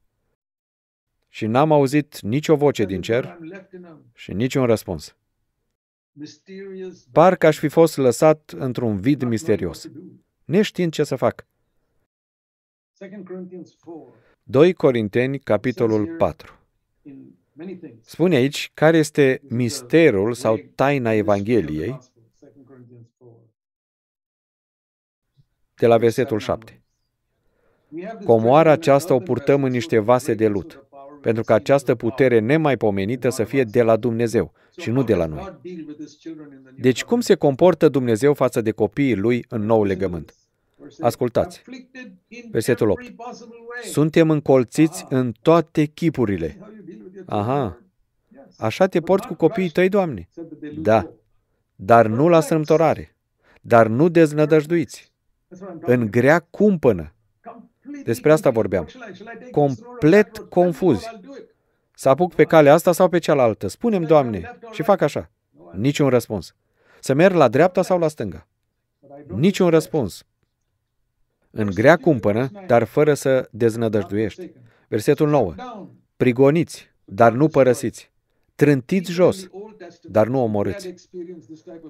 Și n-am auzit nicio voce din cer și niciun răspuns. Parcă aș fi fost lăsat într-un vid misterios, neștiind ce să fac. 2 Corinteni, capitolul 4. Spune aici care este misterul sau taina Evangheliei de la versetul 7. Comoara aceasta o purtăm în niște vase de lut, pentru că această putere nemaipomenită să fie de la Dumnezeu și nu de la noi. Deci cum se comportă Dumnezeu față de copiii lui în nou legământ? Ascultați. Versetul 8. Suntem încolțiți în toate chipurile. Aha. Așa te porți cu copiii tăi, Doamne? Da. Dar nu la strâmtorare. Dar nu deznădăjduiți. În grea cumpănă. Despre asta vorbeam. Complet confuzi. Să apuc pe calea asta sau pe cealaltă? Spunem, Doamne, și fac așa. Niciun răspuns. Să merg la dreapta sau la stânga? Niciun răspuns. În grea cumpănă, dar fără să deznădăjduiești. Versetul 9. Prigoniți, dar nu părăsiți. Trântiți jos, dar nu omorâți.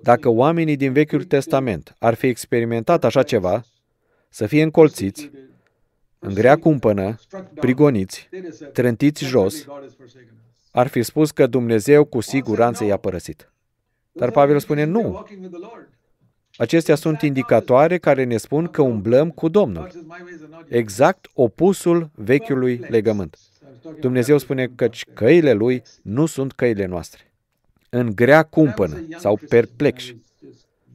Dacă oamenii din Vechiul Testament ar fi experimentat așa ceva, să fie încolțiți, în grea cumpănă, prigoniți, trântiți jos, ar fi spus că Dumnezeu cu siguranță i-a părăsit. Dar Pavel spune nu. Acestea sunt indicatoare care ne spun că umblăm cu Domnul. Exact opusul vechiului legământ. Dumnezeu spune că căile Lui nu sunt căile noastre. În grea cumpănă sau perplex.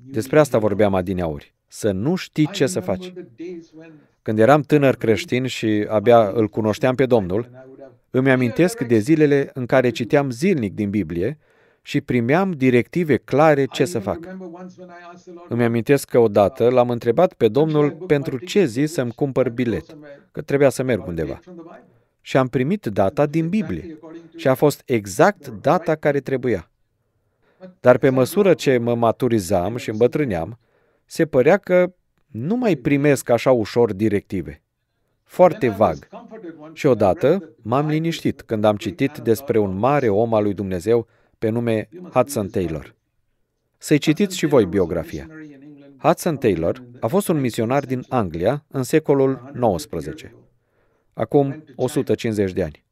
Despre asta vorbeam adineauri. Să nu știi ce să faci. Când eram tânăr creștin și abia îl cunoșteam pe Domnul, îmi amintesc de zilele în care citeam zilnic din Biblie și primeam directive clare ce să fac. Îmi amintesc că odată l-am întrebat pe Domnul pentru ce zi să-mi cumpăr bilet, că trebuia să merg undeva. Și am primit data din Biblie și a fost exact data care trebuia. Dar pe măsură ce mă maturizam și îmbătrâneam, se părea că nu mai primesc așa ușor directive. Foarte vag. Și odată m-am liniștit când am citit despre un mare om al lui Dumnezeu pe nume Hudson Taylor. Să-i citiți și voi biografia. Hudson Taylor a fost un misionar din Anglia în secolul XIX, acum 150 de ani,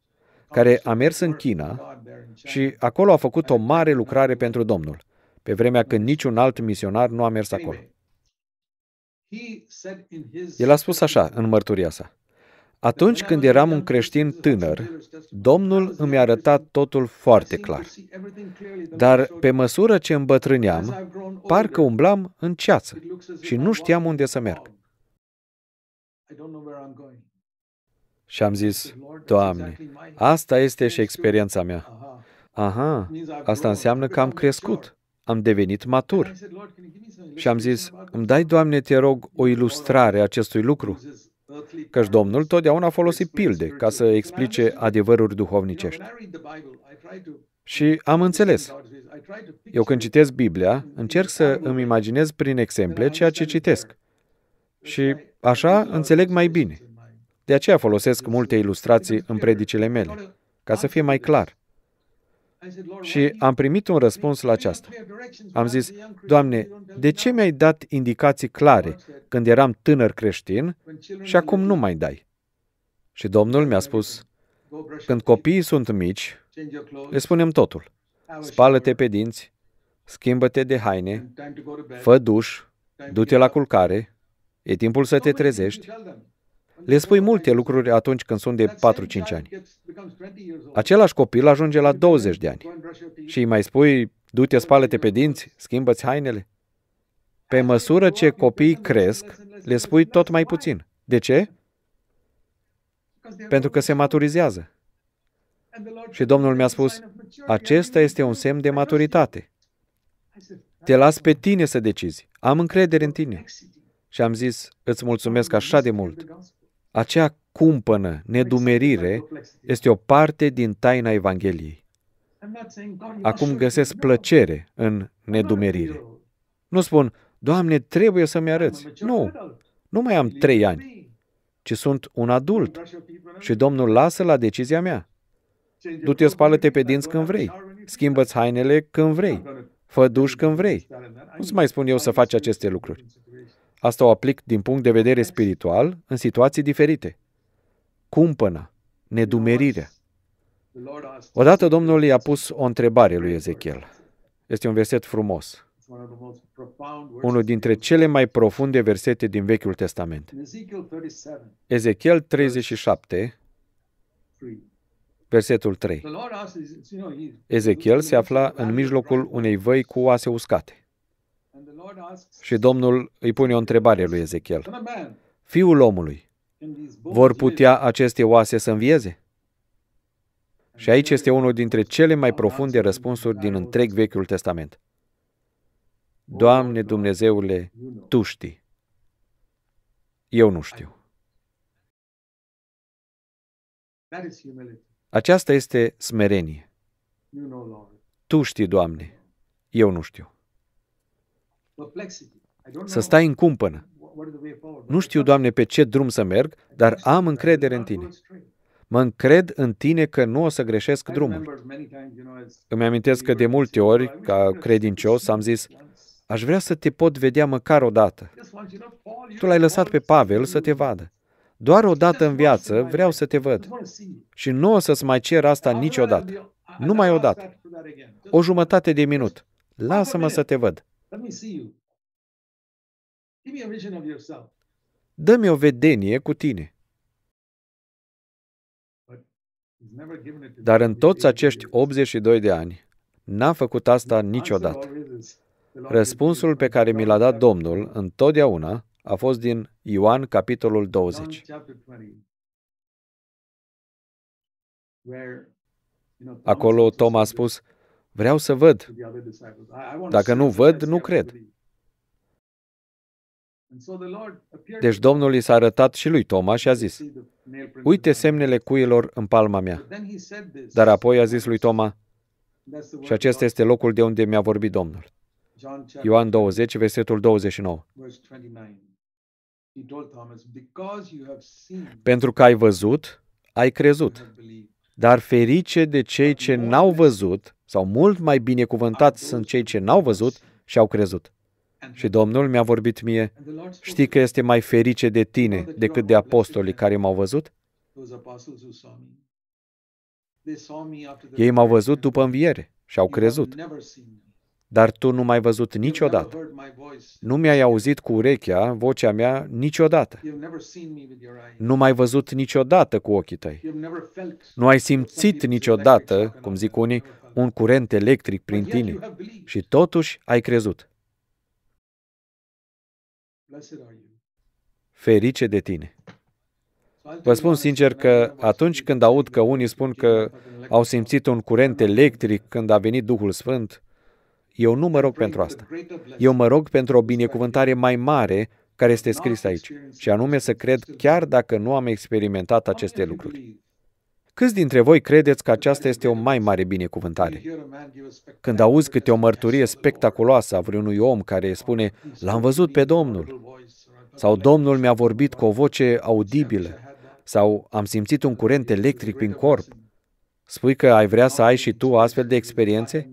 care a mers în China și acolo a făcut o mare lucrare pentru Domnul, pe vremea când niciun alt misionar nu a mers acolo. El a spus așa în mărturia sa. Atunci când eram un creștin tânăr, Domnul îmi arăta totul foarte clar. Dar pe măsură ce îmbătrâneam, parcă umblam în ceață și nu știam unde să merg. Și am zis, Doamne, asta este și experiența mea. Aha, asta înseamnă că am crescut, am devenit matur. Și am zis, îmi dai, Doamne, te rog, o ilustrare a acestui lucru? Căci Domnul totdeauna a folosit pilde ca să explice adevăruri duhovnicești. Și am înțeles. Eu când citesc Biblia, încerc să îmi imaginez prin exemple ceea ce citesc. Și așa înțeleg mai bine. De aceea folosesc multe ilustrații în predicile mele, ca să fie mai clar. Și am primit un răspuns la aceasta. Am zis, Doamne, de ce mi-ai dat indicații clare când eram tânăr creștin și acum nu mai dai? Și Domnul mi-a spus, când copiii sunt mici, le spunem totul. Spală-te pe dinți, schimbă-te de haine, fă duș, du-te la culcare, e timpul să te trezești. Le spui multe lucruri atunci când sunt de 4-5 ani. Același copil ajunge la 20 de ani și îi mai spui, du-te, spală-te pe dinți, schimbă-ți hainele. Pe măsură ce copiii cresc, le spui tot mai puțin. De ce? Pentru că se maturizează. Și Domnul mi-a spus, acesta este un semn de maturitate. Te las pe tine să decizi. Am încredere în tine. Și am zis, îți mulțumesc așa de mult. Acea cumpănă, nedumerire, este o parte din taina Evangheliei. Acum găsesc plăcere în nedumerire. Nu spun, Doamne, trebuie să-mi arăți. Nu, nu mai am trei ani, ci sunt un adult și Domnul lasă la decizia mea. Du-te, spală-te pe dinți când vrei. Schimbă-ți hainele când vrei. Fă duș când vrei. Nu-ți mai spun eu să faci aceste lucruri. Asta o aplic din punct de vedere spiritual în situații diferite. Cumpăna, nedumerirea. Odată Domnul i-a pus o întrebare lui Ezechiel. Este un verset frumos. Unul dintre cele mai profunde versete din Vechiul Testament. Ezechiel 37, versetul 3. Ezechiel se afla în mijlocul unei văi cu oase uscate. Și Domnul îi pune o întrebare lui Ezechiel. Fiul omului, vor putea aceste oase să învieze? Și aici este unul dintre cele mai profunde răspunsuri din întreg Vechiul Testament. Doamne Dumnezeule, Tu știi. Eu nu știu. Aceasta este smerenie. Tu știi, Doamne, eu nu știu. Să stai în cumpănă. Nu știu, Doamne, pe ce drum să merg, dar am încredere în Tine. Mă încred în Tine că nu o să greșesc drumul. Îmi amintesc că de multe ori, ca credincios, am zis, aș vrea să te pot vedea măcar o dată. Tu l-ai lăsat pe Pavel să te vadă. Doar o dată în viață vreau să te văd. Și nu o să-ți mai cer asta niciodată. Numai o dată. O jumătate de minut. Lasă-mă să te văd. Dă-mi o vedenie cu tine. Dar în toți acești 82 de ani, n-a făcut asta niciodată. Răspunsul pe care mi l-a dat Domnul întotdeauna a fost din Ioan, capitolul 20. Acolo Tom a spus, vreau să văd. Dacă nu văd, nu cred. Deci Domnul i s-a arătat și lui Toma și a zis, uite semnele cuielor în palma mea. Dar apoi a zis lui Toma, și acesta este locul de unde mi-a vorbit Domnul. Ioan 20, versetul 29. Pentru că ai văzut, ai crezut. Dar ferice de cei ce n-au văzut, sau mult mai binecuvântați sunt cei ce n-au văzut și au crezut. Și Domnul mi-a vorbit mie, știi că este mai ferice de tine decât de apostolii care m-au văzut? Ei m-au văzut după înviere și au crezut. Dar tu nu m-ai văzut niciodată. Nu mi-ai auzit cu urechea vocea mea niciodată. Nu m-ai văzut niciodată cu ochii tăi. Nu ai simțit niciodată, cum zic unii, un curent electric prin tine. Și totuși ai crezut. Ferice de tine. Vă spun sincer că atunci când aud că unii spun că au simțit un curent electric când a venit Duhul Sfânt, eu nu mă rog pentru asta. Eu mă rog pentru o binecuvântare mai mare care este scris aici, și anume să cred chiar dacă nu am experimentat aceste lucruri. Câți dintre voi credeți că aceasta este o mai mare binecuvântare? Când auzi câte o mărturie spectaculoasă a vreunui om care spune, l-am văzut pe Domnul, sau Domnul mi-a vorbit cu o voce audibilă, sau am simțit un curent electric prin corp, spui că ai vrea să ai și tu astfel de experiențe?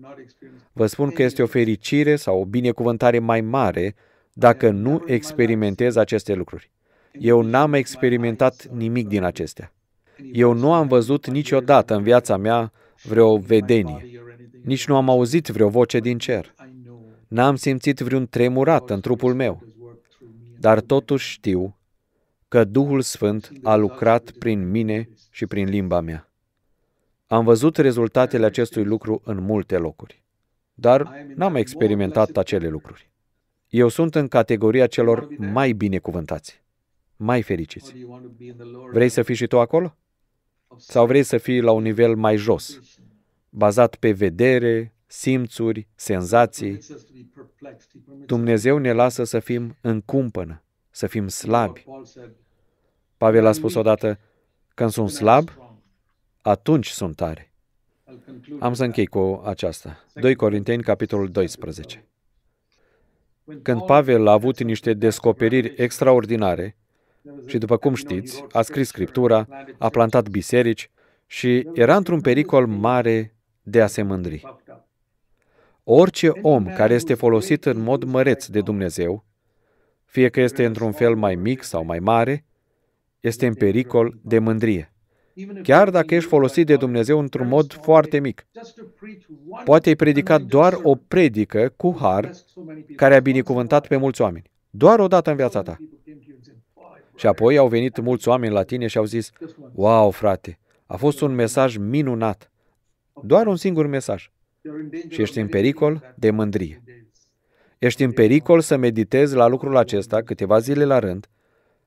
Vă spun că este o fericire sau o binecuvântare mai mare dacă nu experimentez aceste lucruri. Eu n-am experimentat nimic din acestea. Eu nu am văzut niciodată în viața mea vreo vedenie. Nici nu am auzit vreo voce din cer. N-am simțit vreun tremurat în trupul meu. Dar totuși știu că Duhul Sfânt a lucrat prin mine și prin limba mea. Am văzut rezultatele acestui lucru în multe locuri, dar n-am experimentat acele lucruri. Eu sunt în categoria celor mai binecuvântați, mai fericiți. Vrei să fii și tu acolo? Sau vrei să fii la un nivel mai jos, bazat pe vedere, simțuri, senzații? Dumnezeu ne lasă să fim în cumpănă, să fim slabi. Pavel a spus odată, când sunt slab, atunci sunt tare. Am să închei cu aceasta. 2 Corinteni, capitolul 12. Când Pavel a avut niște descoperiri extraordinare, și după cum știți, a scris Scriptura, a plantat biserici și era într-un pericol mare de a se mândri. Orice om care este folosit în mod măreț de Dumnezeu, fie că este într-un fel mai mic sau mai mare, este în pericol de mândrie. Chiar dacă ești folosit de Dumnezeu într-un mod foarte mic. Poate ai predicat doar o predică cu har care a binecuvântat pe mulți oameni. Doar o dată în viața ta. Și apoi au venit mulți oameni la tine și au zis, Wow, frate, a fost un mesaj minunat. Doar un singur mesaj. Și ești în pericol de mândrie. Ești în pericol să meditezi la lucrul acesta câteva zile la rând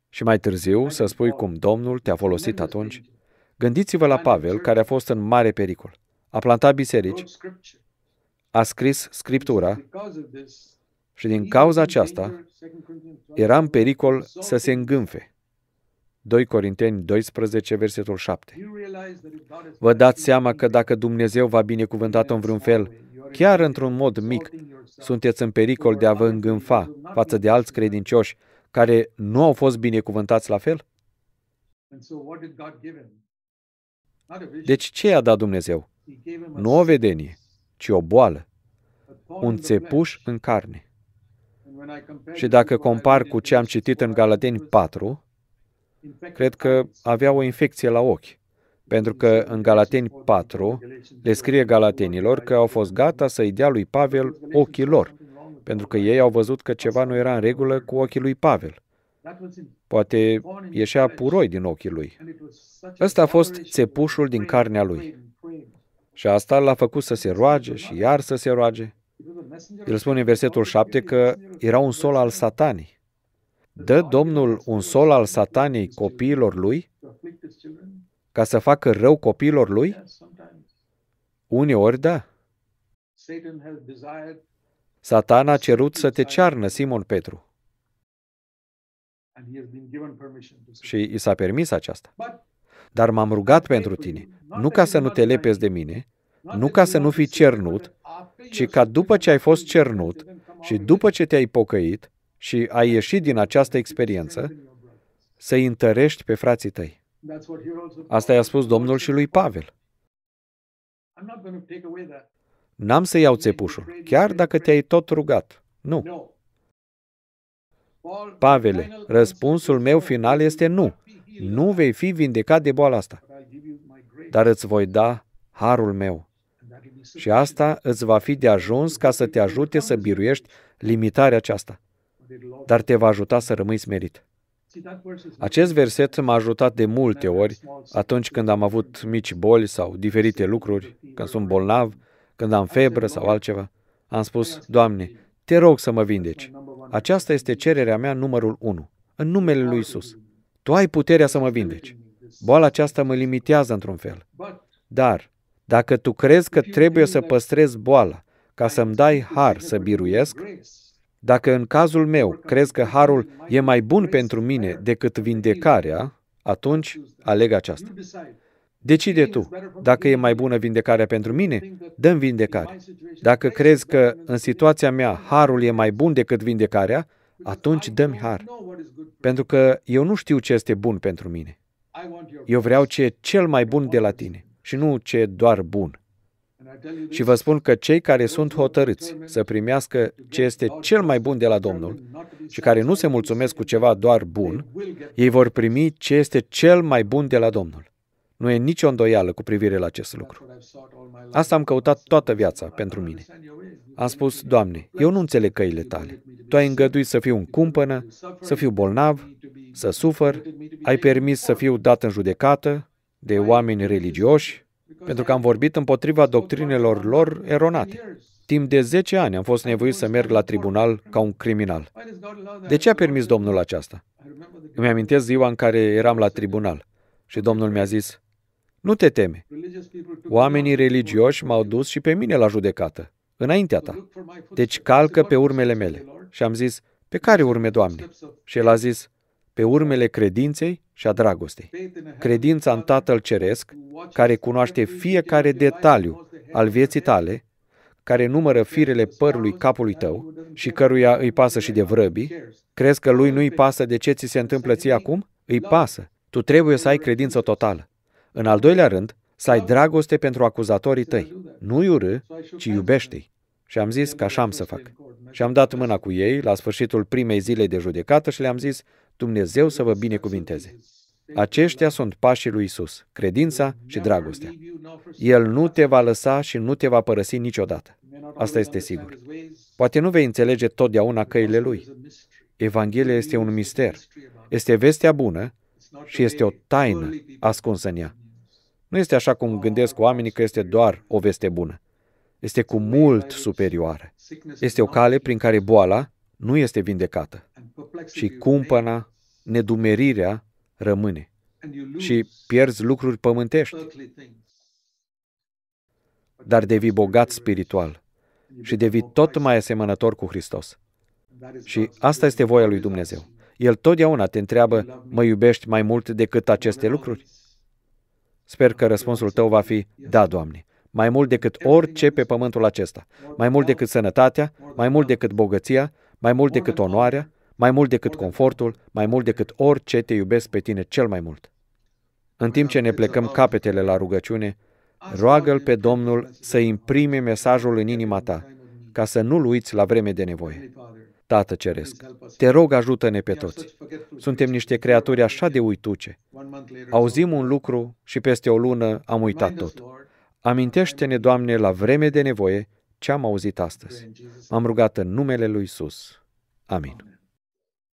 și mai târziu să spui cum Domnul te-a folosit atunci. Gândiți-vă la Pavel, care a fost în mare pericol. A plantat biserici, a scris Scriptura și din cauza aceasta era în pericol să se îngânfe. 2 Corinteni 12, versetul 7. Vă dați seama că dacă Dumnezeu v-a binecuvântat în vreun fel, chiar într-un mod mic, sunteți în pericol de a vă îngânfa față de alți credincioși care nu au fost binecuvântați la fel? Deci ce i-a dat Dumnezeu? Nu o vedenie, ci o boală, un țepuș în carne. Și dacă compar cu ce am citit în Galateni 4, cred că avea o infecție la ochi. Pentru că în Galateni 4 le scrie galatenilor că au fost gata să-i dea lui Pavel ochii lor, pentru că ei au văzut că ceva nu era în regulă cu ochii lui Pavel. Poate ieșea puroi din ochii lui. Ăsta a fost țepușul din carnea lui. Și asta l-a făcut să se roage și iar să se roage. El spune în versetul 7 că era un sol al satanii. Dă Domnul un sol al satanii copiilor lui ca să facă rău copiilor lui? Uneori da. Satan a cerut să te cearnă, Simon Petru. Și i s-a permis aceasta. Dar m-am rugat pentru tine, nu ca să nu te lepezi de mine, nu ca să nu fii cernut, ci ca după ce ai fost cernut și după ce te-ai pocăit și ai ieșit din această experiență, să-i întărești pe frații tăi. Asta i-a spus Domnul și lui Pavel. N-am să iau țepușul, chiar dacă te-ai tot rugat. Nu. Pavele, răspunsul meu final este nu. Nu vei fi vindecat de boala asta. Dar îți voi da harul meu. Și asta îți va fi de ajuns ca să te ajute să biruiești limitarea aceasta. Dar te va ajuta să rămâi smerit. Acest verset m-a ajutat de multe ori atunci când am avut mici boli sau diferite lucruri, când sunt bolnav, când am febră sau altceva. Am spus, Doamne, te rog să mă vindeci. Aceasta este cererea mea numărul unu, în numele lui Isus. Tu ai puterea să mă vindeci. Boala aceasta mă limitează într-un fel. Dar, dacă tu crezi că trebuie să păstrezi boala ca să-mi dai har să biruiesc, dacă în cazul meu crezi că harul e mai bun pentru mine decât vindecarea, atunci aleg aceasta. Decide tu. Dacă e mai bună vindecarea pentru mine, dăm vindecare. Dacă crezi că în situația mea harul e mai bun decât vindecarea, atunci dăm har. Pentru că eu nu știu ce este bun pentru mine. Eu vreau ce e cel mai bun de la tine și nu ce e doar bun. Și vă spun că cei care sunt hotărâți să primească ce este cel mai bun de la Domnul și care nu se mulțumesc cu ceva doar bun, ei vor primi ce este cel mai bun de la Domnul. Nu e nicio îndoială cu privire la acest lucru. Asta am căutat toată viața pentru mine. Am spus, Doamne, eu nu înțeleg căile tale. Tu ai îngăduit să fiu un cumpănă, să fiu bolnav, să sufăr, ai permis să fiu dat în judecată de oameni religioși, pentru că am vorbit împotriva doctrinelor lor eronate. Timp de 10 ani am fost nevoit să merg la tribunal ca un criminal. De ce a permis Domnul aceasta? Îmi amintesc ziua în care eram la tribunal și Domnul mi-a zis, nu te teme. Oamenii religioși m-au dus și pe mine la judecată, înaintea ta. Deci calcă pe urmele mele. Și am zis, pe care urme, Doamne? Și el a zis, pe urmele credinței și a dragostei. Credința în Tatăl Ceresc, care cunoaște fiecare detaliu al vieții tale, care numără firele părului capului tău și căruia îi pasă și de vrăbii, crezi că lui nu-i pasă de ce ți se întâmplă ție acum? Îi pasă. Tu trebuie să ai credință totală. În al doilea rând, să ai dragoste pentru acuzatorii tăi. Nu-i urâ, ci iubește-i. Și am zis că așa am să fac. Și am dat mâna cu ei la sfârșitul primei zile de judecată și le-am zis, Dumnezeu să vă binecuvinteze. Aceștia sunt pașii lui Isus, credința și dragostea. El nu te va lăsa și nu te va părăsi niciodată. Asta este sigur. Poate nu vei înțelege totdeauna căile lui. Evanghelia este un mister. Este vestea bună și este o taină ascunsă în ea. Nu este așa cum gândesc oamenii că este doar o veste bună. Este cu mult superioară. Este o cale prin care boala nu este vindecată. Și cumpăna, nedumerirea rămâne. Și pierzi lucruri pământești. Dar devii bogat spiritual. Și devii tot mai asemănător cu Hristos. Și asta este voia lui Dumnezeu. El totdeauna te întreabă, mă iubești mai mult decât aceste lucruri? Sper că răspunsul tău va fi, da, Doamne, mai mult decât orice pe pământul acesta, mai mult decât sănătatea, mai mult decât bogăția, mai mult decât onoarea, mai mult decât confortul, mai mult decât orice te iubesc pe tine cel mai mult. În timp ce ne plecăm capetele la rugăciune, roagă-L pe Domnul să imprime mesajul în inima ta, ca să nu-L uiți la vreme de nevoie. Tată Ceresc, te rog ajută-ne pe toți. Suntem niște creaturi așa de uituce. Auzim un lucru și peste o lună am uitat tot. Amintește-ne, Doamne, la vreme de nevoie ce am auzit astăzi. M-am rugat în numele Lui Isus. Amin.